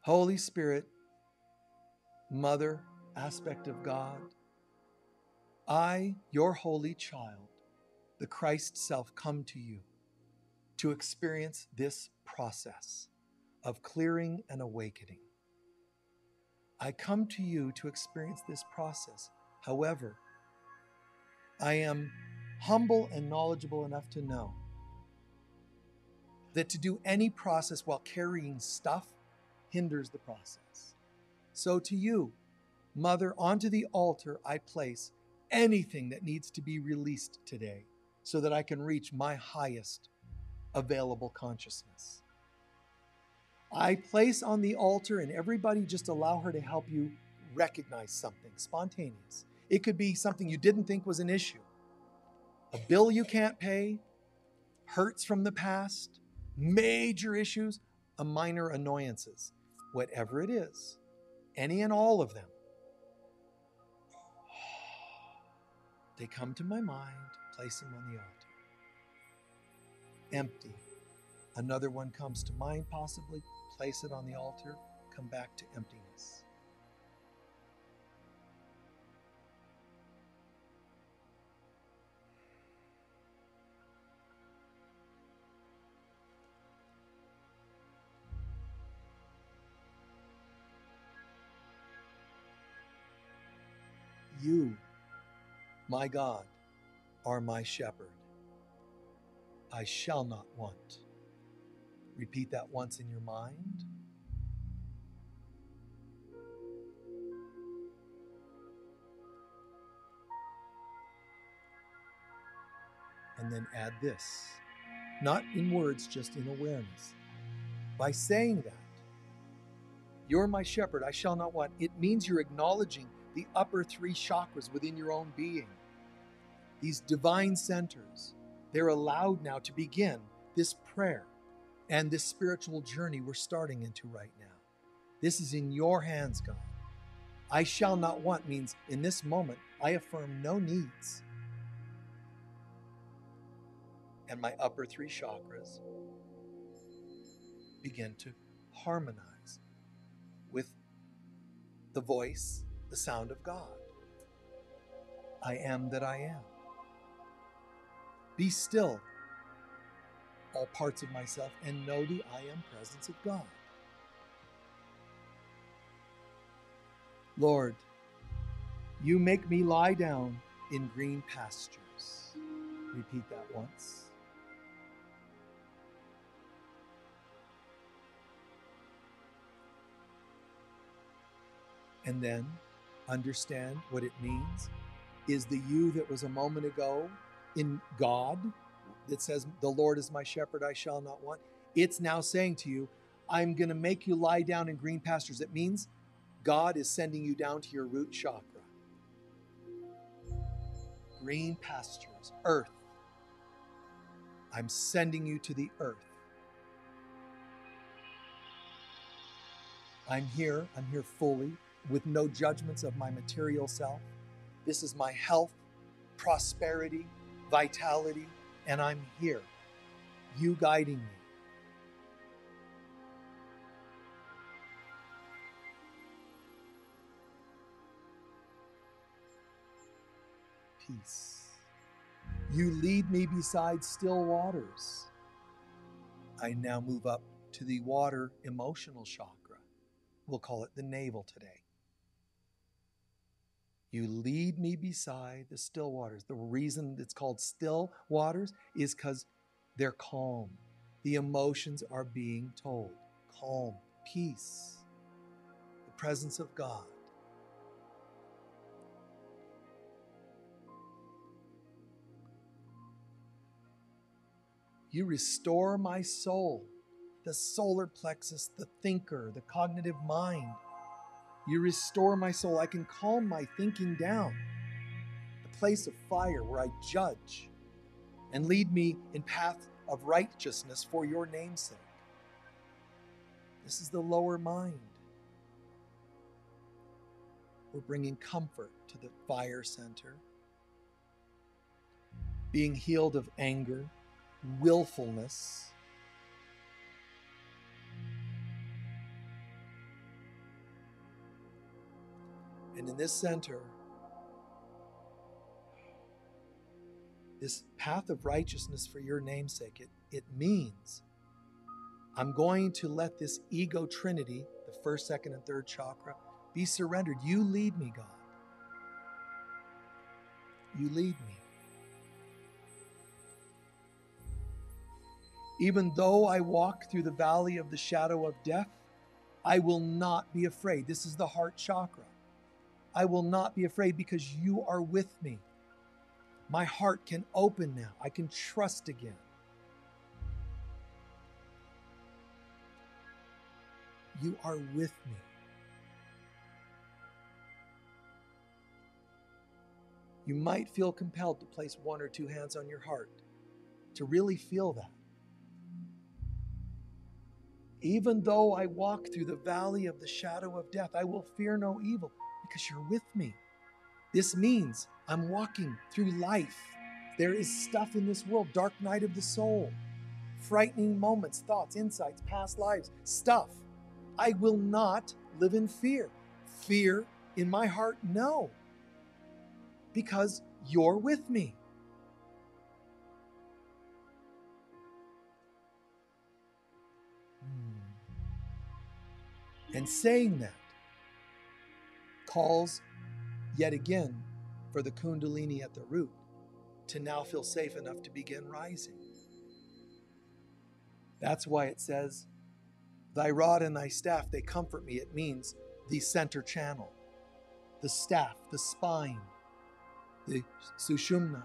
Holy Spirit, Mother, aspect of God, I, your holy child, the Christ self, come to you to experience this process of clearing and awakening. I come to you to experience this process. However, I am humble and knowledgeable enough to know that to do any process while carrying stuff hinders the process. So, to you, Mother, onto the altar I place anything that needs to be released today so that I can reach my highest available consciousness. I place on the altar, and everybody just allow her to help you recognize something spontaneous. It could be something you didn't think was an issue a bill you can't pay, hurts from the past, major issues, a minor annoyances, whatever it is, any and all of them. They come to my mind, place them on the altar. Empty. Another one comes to mind, possibly, place it on the altar, come back to emptiness. You, my God, are my shepherd. I shall not want. Repeat that once in your mind. And then add this, not in words, just in awareness. By saying that, you're my shepherd, I shall not want, it means you're acknowledging the upper three chakras within your own being. These divine centers, they're allowed now to begin this prayer and this spiritual journey we're starting into right now. This is in your hands, God. I shall not want means in this moment, I affirm no needs. And my upper three chakras begin to harmonize with the voice, the sound of God. I am that I am. Be still all parts of myself and know the I am presence of God. Lord, you make me lie down in green pastures. Repeat that once. And then understand what it means is the you that was a moment ago in God that says, The Lord is my shepherd, I shall not want, it's now saying to you, I'm going to make you lie down in green pastures. It means God is sending you down to your root chakra. Green pastures, earth. I'm sending you to the earth. I'm here, I'm here fully, with no judgments of my material self. This is my health, prosperity, vitality, and I'm here, you guiding me. Peace. You lead me beside still waters. I now move up to the water emotional chakra. We'll call it the navel today. You lead me beside the still waters. The reason it's called still waters is because they're calm. The emotions are being told. Calm, peace, the presence of God. You restore my soul, the solar plexus, the thinker, the cognitive mind you restore my soul. I can calm my thinking down. The place of fire where I judge and lead me in path of righteousness for your namesake. This is the lower mind. We're bringing comfort to the fire center. Being healed of anger, willfulness, And in this center, this path of righteousness for your namesake, it, it means I'm going to let this ego trinity, the first, second, and third chakra, be surrendered. You lead me, God. You lead me. Even though I walk through the valley of the shadow of death, I will not be afraid. This is the heart chakra. I will not be afraid because you are with me. My heart can open now. I can trust again. You are with me. You might feel compelled to place one or two hands on your heart to really feel that. Even though I walk through the valley of the shadow of death, I will fear no evil because you're with me. This means I'm walking through life. There is stuff in this world, dark night of the soul, frightening moments, thoughts, insights, past lives, stuff. I will not live in fear. Fear in my heart, no, because you're with me. Hmm. And saying that calls yet again for the Kundalini at the root to now feel safe enough to begin rising. That's why it says, Thy rod and thy staff, they comfort me. It means the center channel, the staff, the spine, the sushumna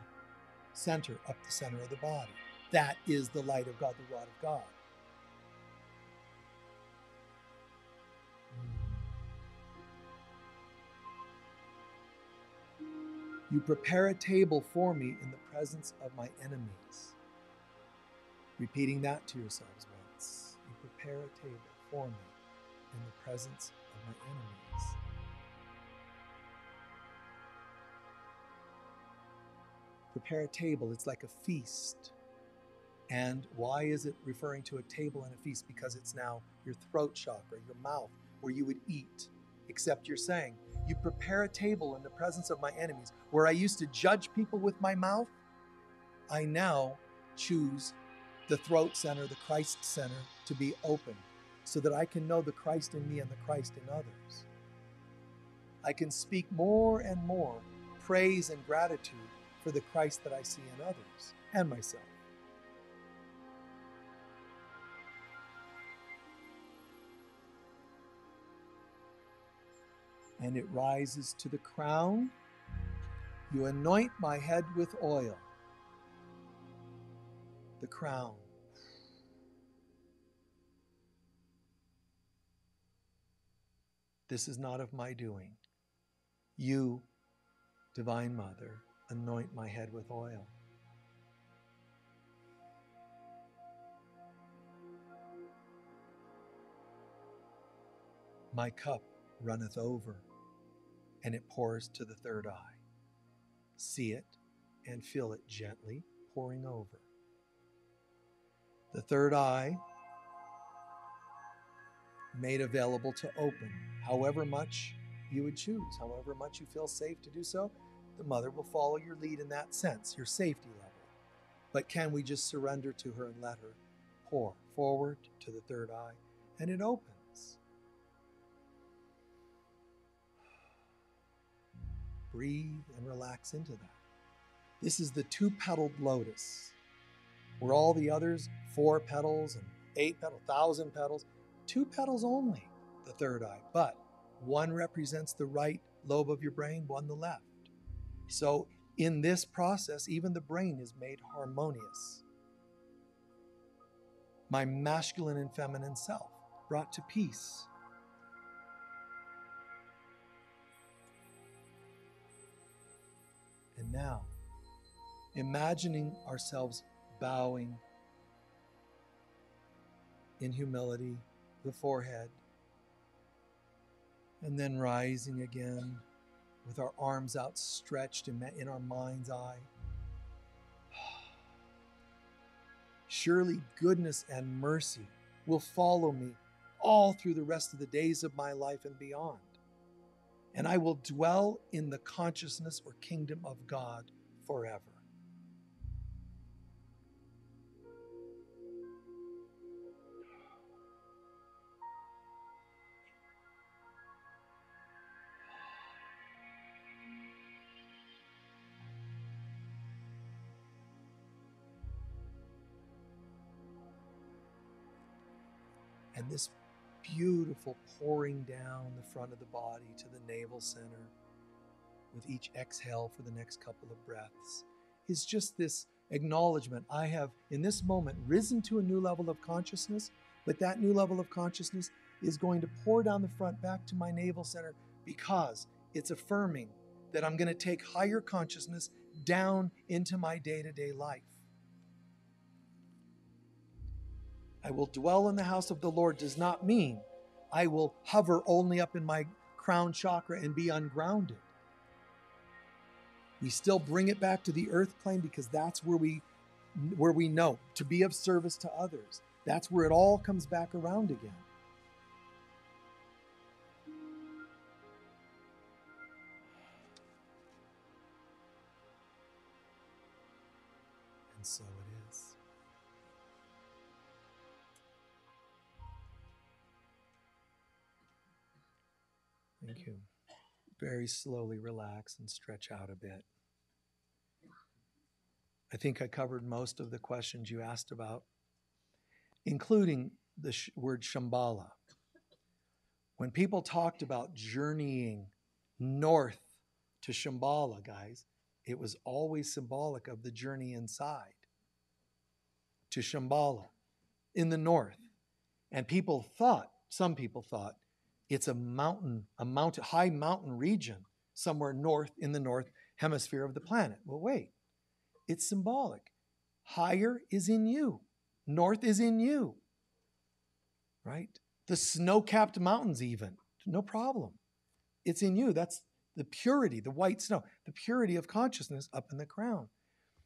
center, up the center of the body. That is the light of God, the rod of God. You prepare a table for me in the presence of my enemies. Repeating that to yourselves once. You prepare a table for me in the presence of my enemies. Prepare a table, it's like a feast. And why is it referring to a table and a feast? Because it's now your throat chakra, your mouth, where you would eat. Except you're saying, you prepare a table in the presence of my enemies. Where I used to judge people with my mouth, I now choose the throat center, the Christ center, to be open so that I can know the Christ in me and the Christ in others. I can speak more and more praise and gratitude for the Christ that I see in others and myself. And it rises to the crown. You anoint my head with oil. The crown. This is not of my doing. You, Divine Mother, anoint my head with oil. My cup runneth over and it pours to the third eye. See it and feel it gently pouring over. The third eye made available to open however much you would choose, however much you feel safe to do so. The mother will follow your lead in that sense, your safety level. But can we just surrender to her and let her pour forward to the third eye? And it opens. Breathe and relax into that. This is the two petaled lotus, where all the others, four petals and eight petals, thousand petals, two petals only, the third eye. But one represents the right lobe of your brain, one the left. So in this process, even the brain is made harmonious. My masculine and feminine self brought to peace And now, imagining ourselves bowing in humility, the forehead, and then rising again with our arms outstretched in our mind's eye. Surely goodness and mercy will follow me all through the rest of the days of my life and beyond and I will dwell in the consciousness or kingdom of God forever. Beautiful pouring down the front of the body to the navel center with each exhale for the next couple of breaths is just this acknowledgement I have, in this moment, risen to a new level of consciousness, but that new level of consciousness is going to pour down the front back to my navel center because it's affirming that I'm going to take higher consciousness down into my day to day life. I will dwell in the house of the Lord does not mean I will hover only up in my crown chakra and be ungrounded. We still bring it back to the earth plane because that's where we where we know to be of service to others. That's where it all comes back around again. And so You very slowly relax and stretch out a bit. I think I covered most of the questions you asked about, including the sh- word Shambhala. When people talked about journeying north to Shambhala, guys, it was always symbolic of the journey inside to Shambhala in the north. And people thought, some people thought, it's a mountain, a mountain, high mountain region somewhere north in the north hemisphere of the planet. Well, wait, it's symbolic. Higher is in you, north is in you, right? The snow capped mountains, even, no problem. It's in you. That's the purity, the white snow, the purity of consciousness up in the crown.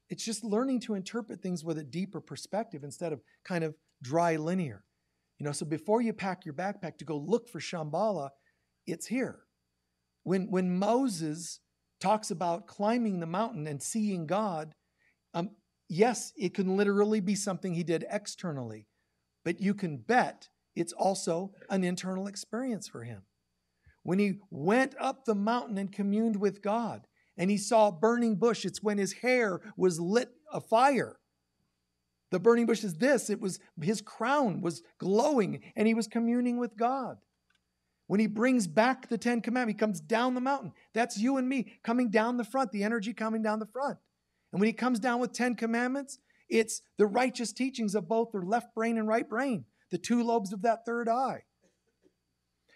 It's just learning to interpret things with a deeper perspective instead of kind of dry linear. You know, so before you pack your backpack to go look for Shambhala, it's here. When, when Moses talks about climbing the mountain and seeing God, um, yes, it can literally be something he did externally, but you can bet it's also an internal experience for him. When he went up the mountain and communed with God and he saw a burning bush, it's when his hair was lit afire. The burning bush is this it was his crown was glowing and he was communing with God. When he brings back the Ten Commandments, he comes down the mountain. That's you and me coming down the front, the energy coming down the front. And when he comes down with Ten Commandments, it's the righteous teachings of both their left brain and right brain, the two lobes of that third eye.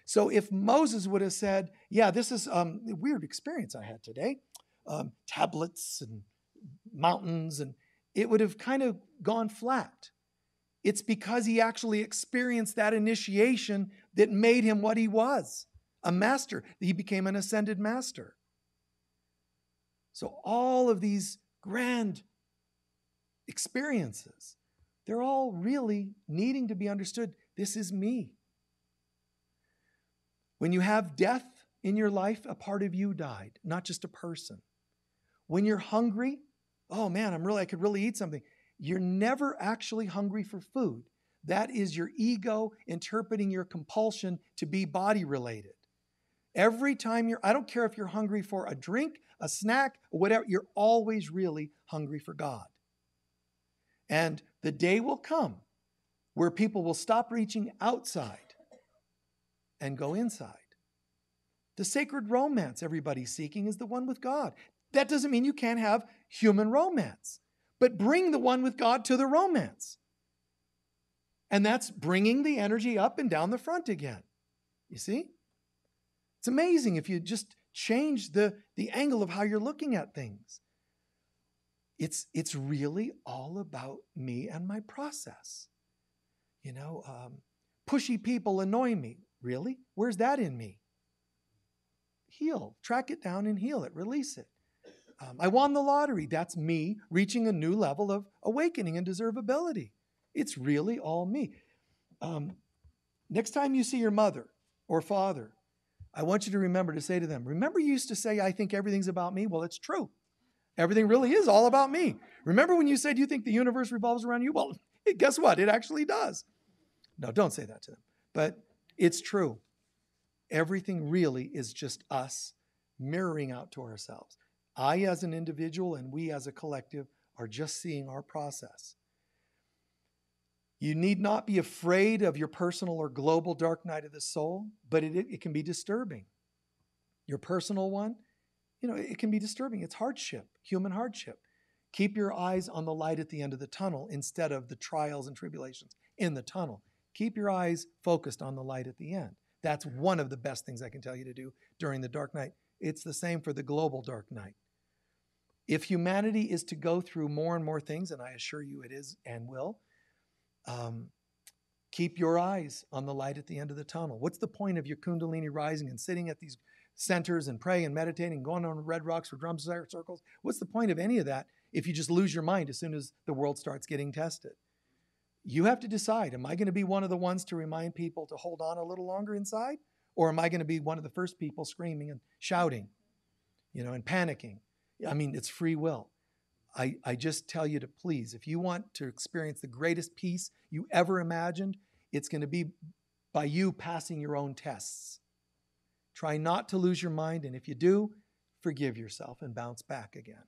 So if Moses would have said, Yeah, this is um, a weird experience I had today um, tablets and mountains and it would have kind of gone flat. It's because he actually experienced that initiation that made him what he was a master. He became an ascended master. So, all of these grand experiences, they're all really needing to be understood. This is me. When you have death in your life, a part of you died, not just a person. When you're hungry, oh man, I'm really, I could really eat something. You're never actually hungry for food. That is your ego interpreting your compulsion to be body related. Every time you're, I don't care if you're hungry for a drink, a snack, whatever, you're always really hungry for God. And the day will come where people will stop reaching outside and go inside. The sacred romance everybody's seeking is the one with God. That doesn't mean you can't have human romance, but bring the one with God to the romance. And that's bringing the energy up and down the front again. You see? It's amazing if you just change the, the angle of how you're looking at things. It's, it's really all about me and my process. You know, um, pushy people annoy me. Really? Where's that in me? Heal, track it down and heal it, release it. Um, I won the lottery. That's me reaching a new level of awakening and deservability. It's really all me. Um, next time you see your mother or father, I want you to remember to say to them, Remember, you used to say, I think everything's about me? Well, it's true. Everything really is all about me. Remember when you said you think the universe revolves around you? Well, guess what? It actually does. No, don't say that to them. But it's true. Everything really is just us mirroring out to ourselves. I, as an individual, and we as a collective, are just seeing our process. You need not be afraid of your personal or global dark night of the soul, but it, it can be disturbing. Your personal one, you know, it can be disturbing. It's hardship, human hardship. Keep your eyes on the light at the end of the tunnel instead of the trials and tribulations in the tunnel. Keep your eyes focused on the light at the end. That's one of the best things I can tell you to do during the dark night. It's the same for the global dark night. If humanity is to go through more and more things, and I assure you it is and will, um, keep your eyes on the light at the end of the tunnel. What's the point of your Kundalini rising and sitting at these centers and praying and meditating, going on red rocks or drum circles? What's the point of any of that if you just lose your mind as soon as the world starts getting tested? You have to decide am I going to be one of the ones to remind people to hold on a little longer inside? Or am I going to be one of the first people screaming and shouting, you know, and panicking? I mean, it's free will. I, I just tell you to please, if you want to experience the greatest peace you ever imagined, it's going to be by you passing your own tests. Try not to lose your mind, and if you do, forgive yourself and bounce back again.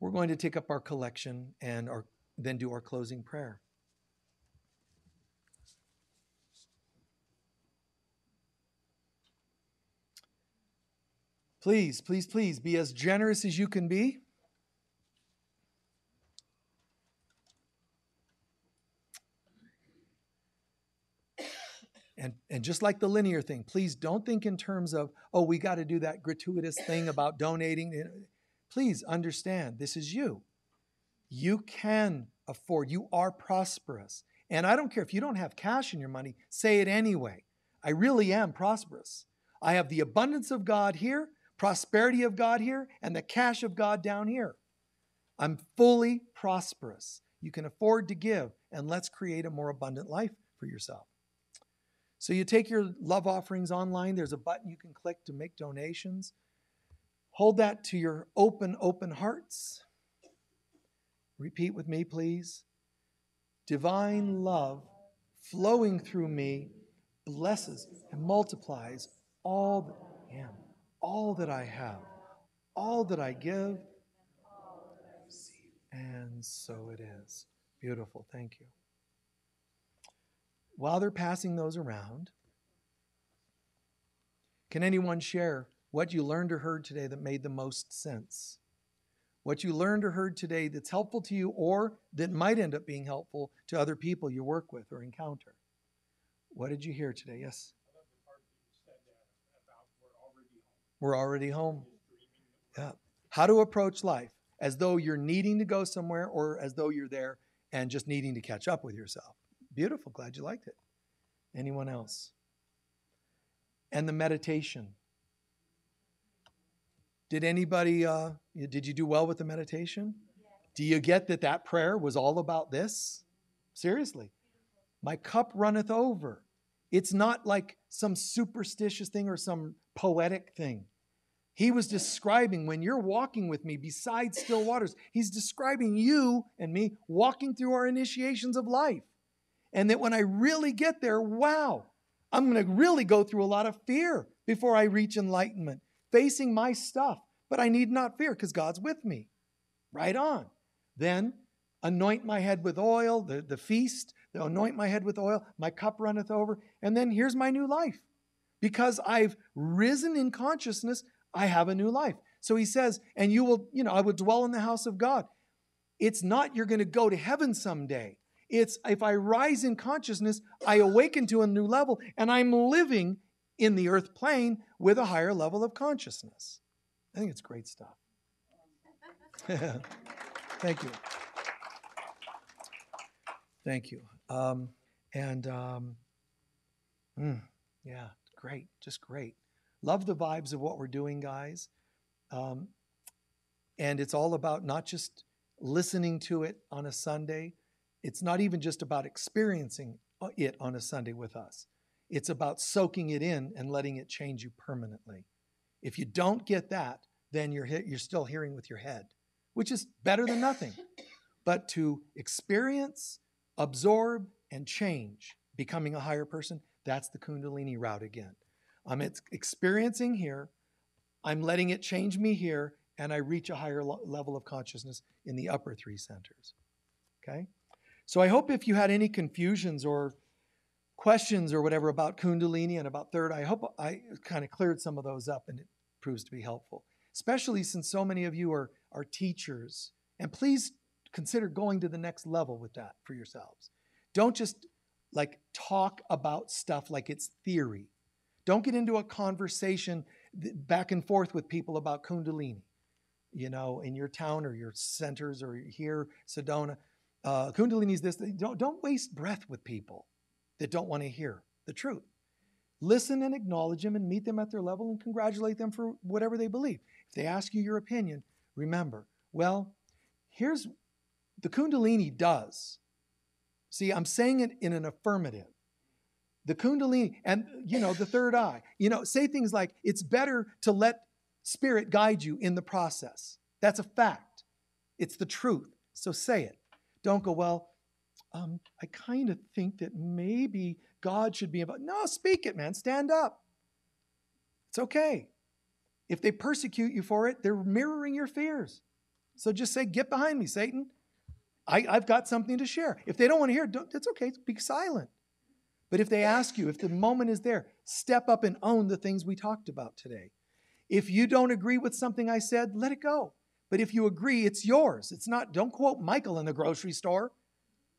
We're going to take up our collection and our, then do our closing prayer. Please, please, please be as generous as you can be. And, and just like the linear thing, please don't think in terms of, oh, we got to do that gratuitous thing about donating. Please understand this is you. You can afford, you are prosperous. And I don't care if you don't have cash in your money, say it anyway. I really am prosperous. I have the abundance of God here, prosperity of God here, and the cash of God down here. I'm fully prosperous. You can afford to give, and let's create a more abundant life for yourself. So you take your love offerings online, there's a button you can click to make donations. Hold that to your open, open hearts. Repeat with me, please. Divine love flowing through me blesses and multiplies all that I am, all that I have, all that I give. And so it is. Beautiful. Thank you while they're passing those around, can anyone share what you learned or heard today that made the most sense? What you learned or heard today that's helpful to you or that might end up being helpful to other people you work with or encounter? What did you hear today? Yes? We're already home. Yeah. How to approach life as though you're needing to go somewhere or as though you're there and just needing to catch up with yourself. Beautiful. Glad you liked it. Anyone else? And the meditation. Did anybody, uh, did you do well with the meditation? Do you get that that prayer was all about this? Seriously. My cup runneth over. It's not like some superstitious thing or some poetic thing. He was describing when you're walking with me beside still waters, he's describing you and me walking through our initiations of life. And that when I really get there, wow, I'm going to really go through a lot of fear before I reach enlightenment, facing my stuff. But I need not fear because God's with me. Right on. Then anoint my head with oil, the, the feast, the anoint my head with oil, my cup runneth over. And then here's my new life. Because I've risen in consciousness, I have a new life. So he says, and you will, you know, I will dwell in the house of God. It's not you're going to go to heaven someday. It's if I rise in consciousness, I awaken to a new level and I'm living in the earth plane with a higher level of consciousness. I think it's great stuff. Thank you. Thank you. Um, and um, mm, yeah, great, just great. Love the vibes of what we're doing, guys. Um, and it's all about not just listening to it on a Sunday, it's not even just about experiencing uh, it on a Sunday with us. It's about soaking it in and letting it change you permanently. If you don't get that, then you're, you're still hearing with your head, which is better than nothing. But to experience, absorb, and change, becoming a higher person, that's the Kundalini route again. I'm experiencing here, I'm letting it change me here, and I reach a higher level of consciousness in the upper three centers. Okay? So I hope if you had any confusions or questions or whatever about Kundalini and about third I hope I kind of cleared some of those up and it proves to be helpful, especially since so many of you are, are teachers. And please consider going to the next level with that for yourselves. Don't just like talk about stuff like it's theory. Don't get into a conversation back and forth with people about Kundalini, you know, in your town or your centers or here, Sedona. Uh, Kundalini is this. Don't, don't waste breath with people that don't want to hear the truth. Listen and acknowledge them and meet them at their level and congratulate them for whatever they believe. If they ask you your opinion, remember, well, here's the Kundalini does. See, I'm saying it in an affirmative. The Kundalini and, you know, the third eye, you know, say things like, it's better to let spirit guide you in the process. That's a fact. It's the truth. So say it. Don't go, well, um, I kind of think that maybe God should be about. No, speak it, man. Stand up. It's okay. If they persecute you for it, they're mirroring your fears. So just say, Get behind me, Satan. I, have got something to share. If they don't want to hear it, it's okay. Be silent. But if they ask you, if the moment is there, step up and own the things we talked about today. If you don't agree with something I said, let it go. But if you agree, it's yours. It's not, don't quote Michael in the grocery store.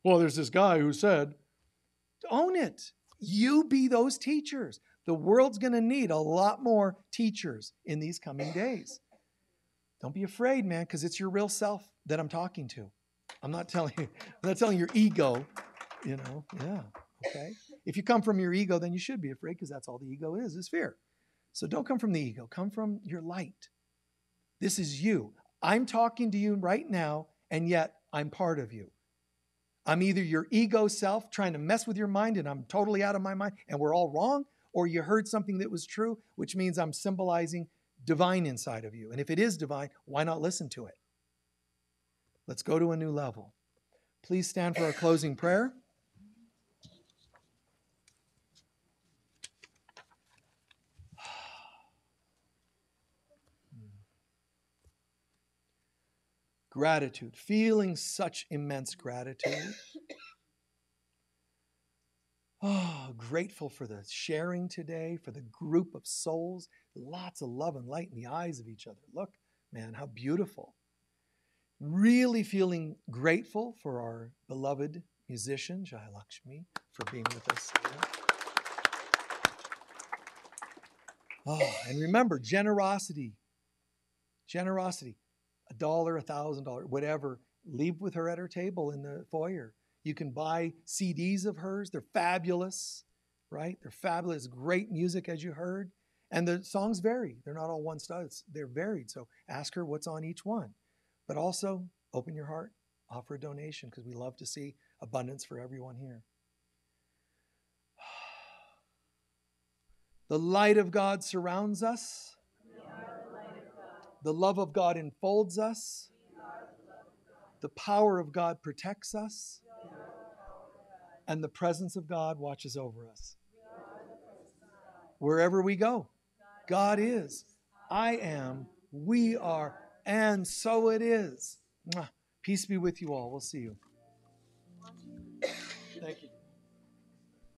Well, there's this guy who said, own it. You be those teachers. The world's going to need a lot more teachers in these coming days. Don't be afraid, man, because it's your real self that I'm talking to. I'm not telling you, I'm not telling your ego, you know, yeah, okay. If you come from your ego, then you should be afraid because that's all the ego is, is fear. So don't come from the ego, come from your light. This is you. I'm talking to you right now, and yet I'm part of you. I'm either your ego self trying to mess with your mind and I'm totally out of my mind and we're all wrong, or you heard something that was true, which means I'm symbolizing divine inside of you. And if it is divine, why not listen to it? Let's go to a new level. Please stand for our closing prayer. gratitude, feeling such immense gratitude. Oh, grateful for the sharing today, for the group of souls. Lots of love and light in the eyes of each other. Look, man, how beautiful. Really feeling grateful for our beloved musician, Jai Lakshmi, for being with us. Oh, and remember, generosity. Generosity a dollar, a thousand dollars, whatever. Leave with her at her table in the foyer. You can buy CDs of hers. They're fabulous, right? They're fabulous. Great music, as you heard. And the songs vary. They're not all one style. They're varied. So ask her what's on each one. But also open your heart, offer a donation because we love to see abundance for everyone here. The light of God surrounds us. The love of God enfolds us. The power of God protects us. And the presence of God watches over us. Wherever we go, God is. I am. We are. And so it is. Peace be with you all. We'll see you.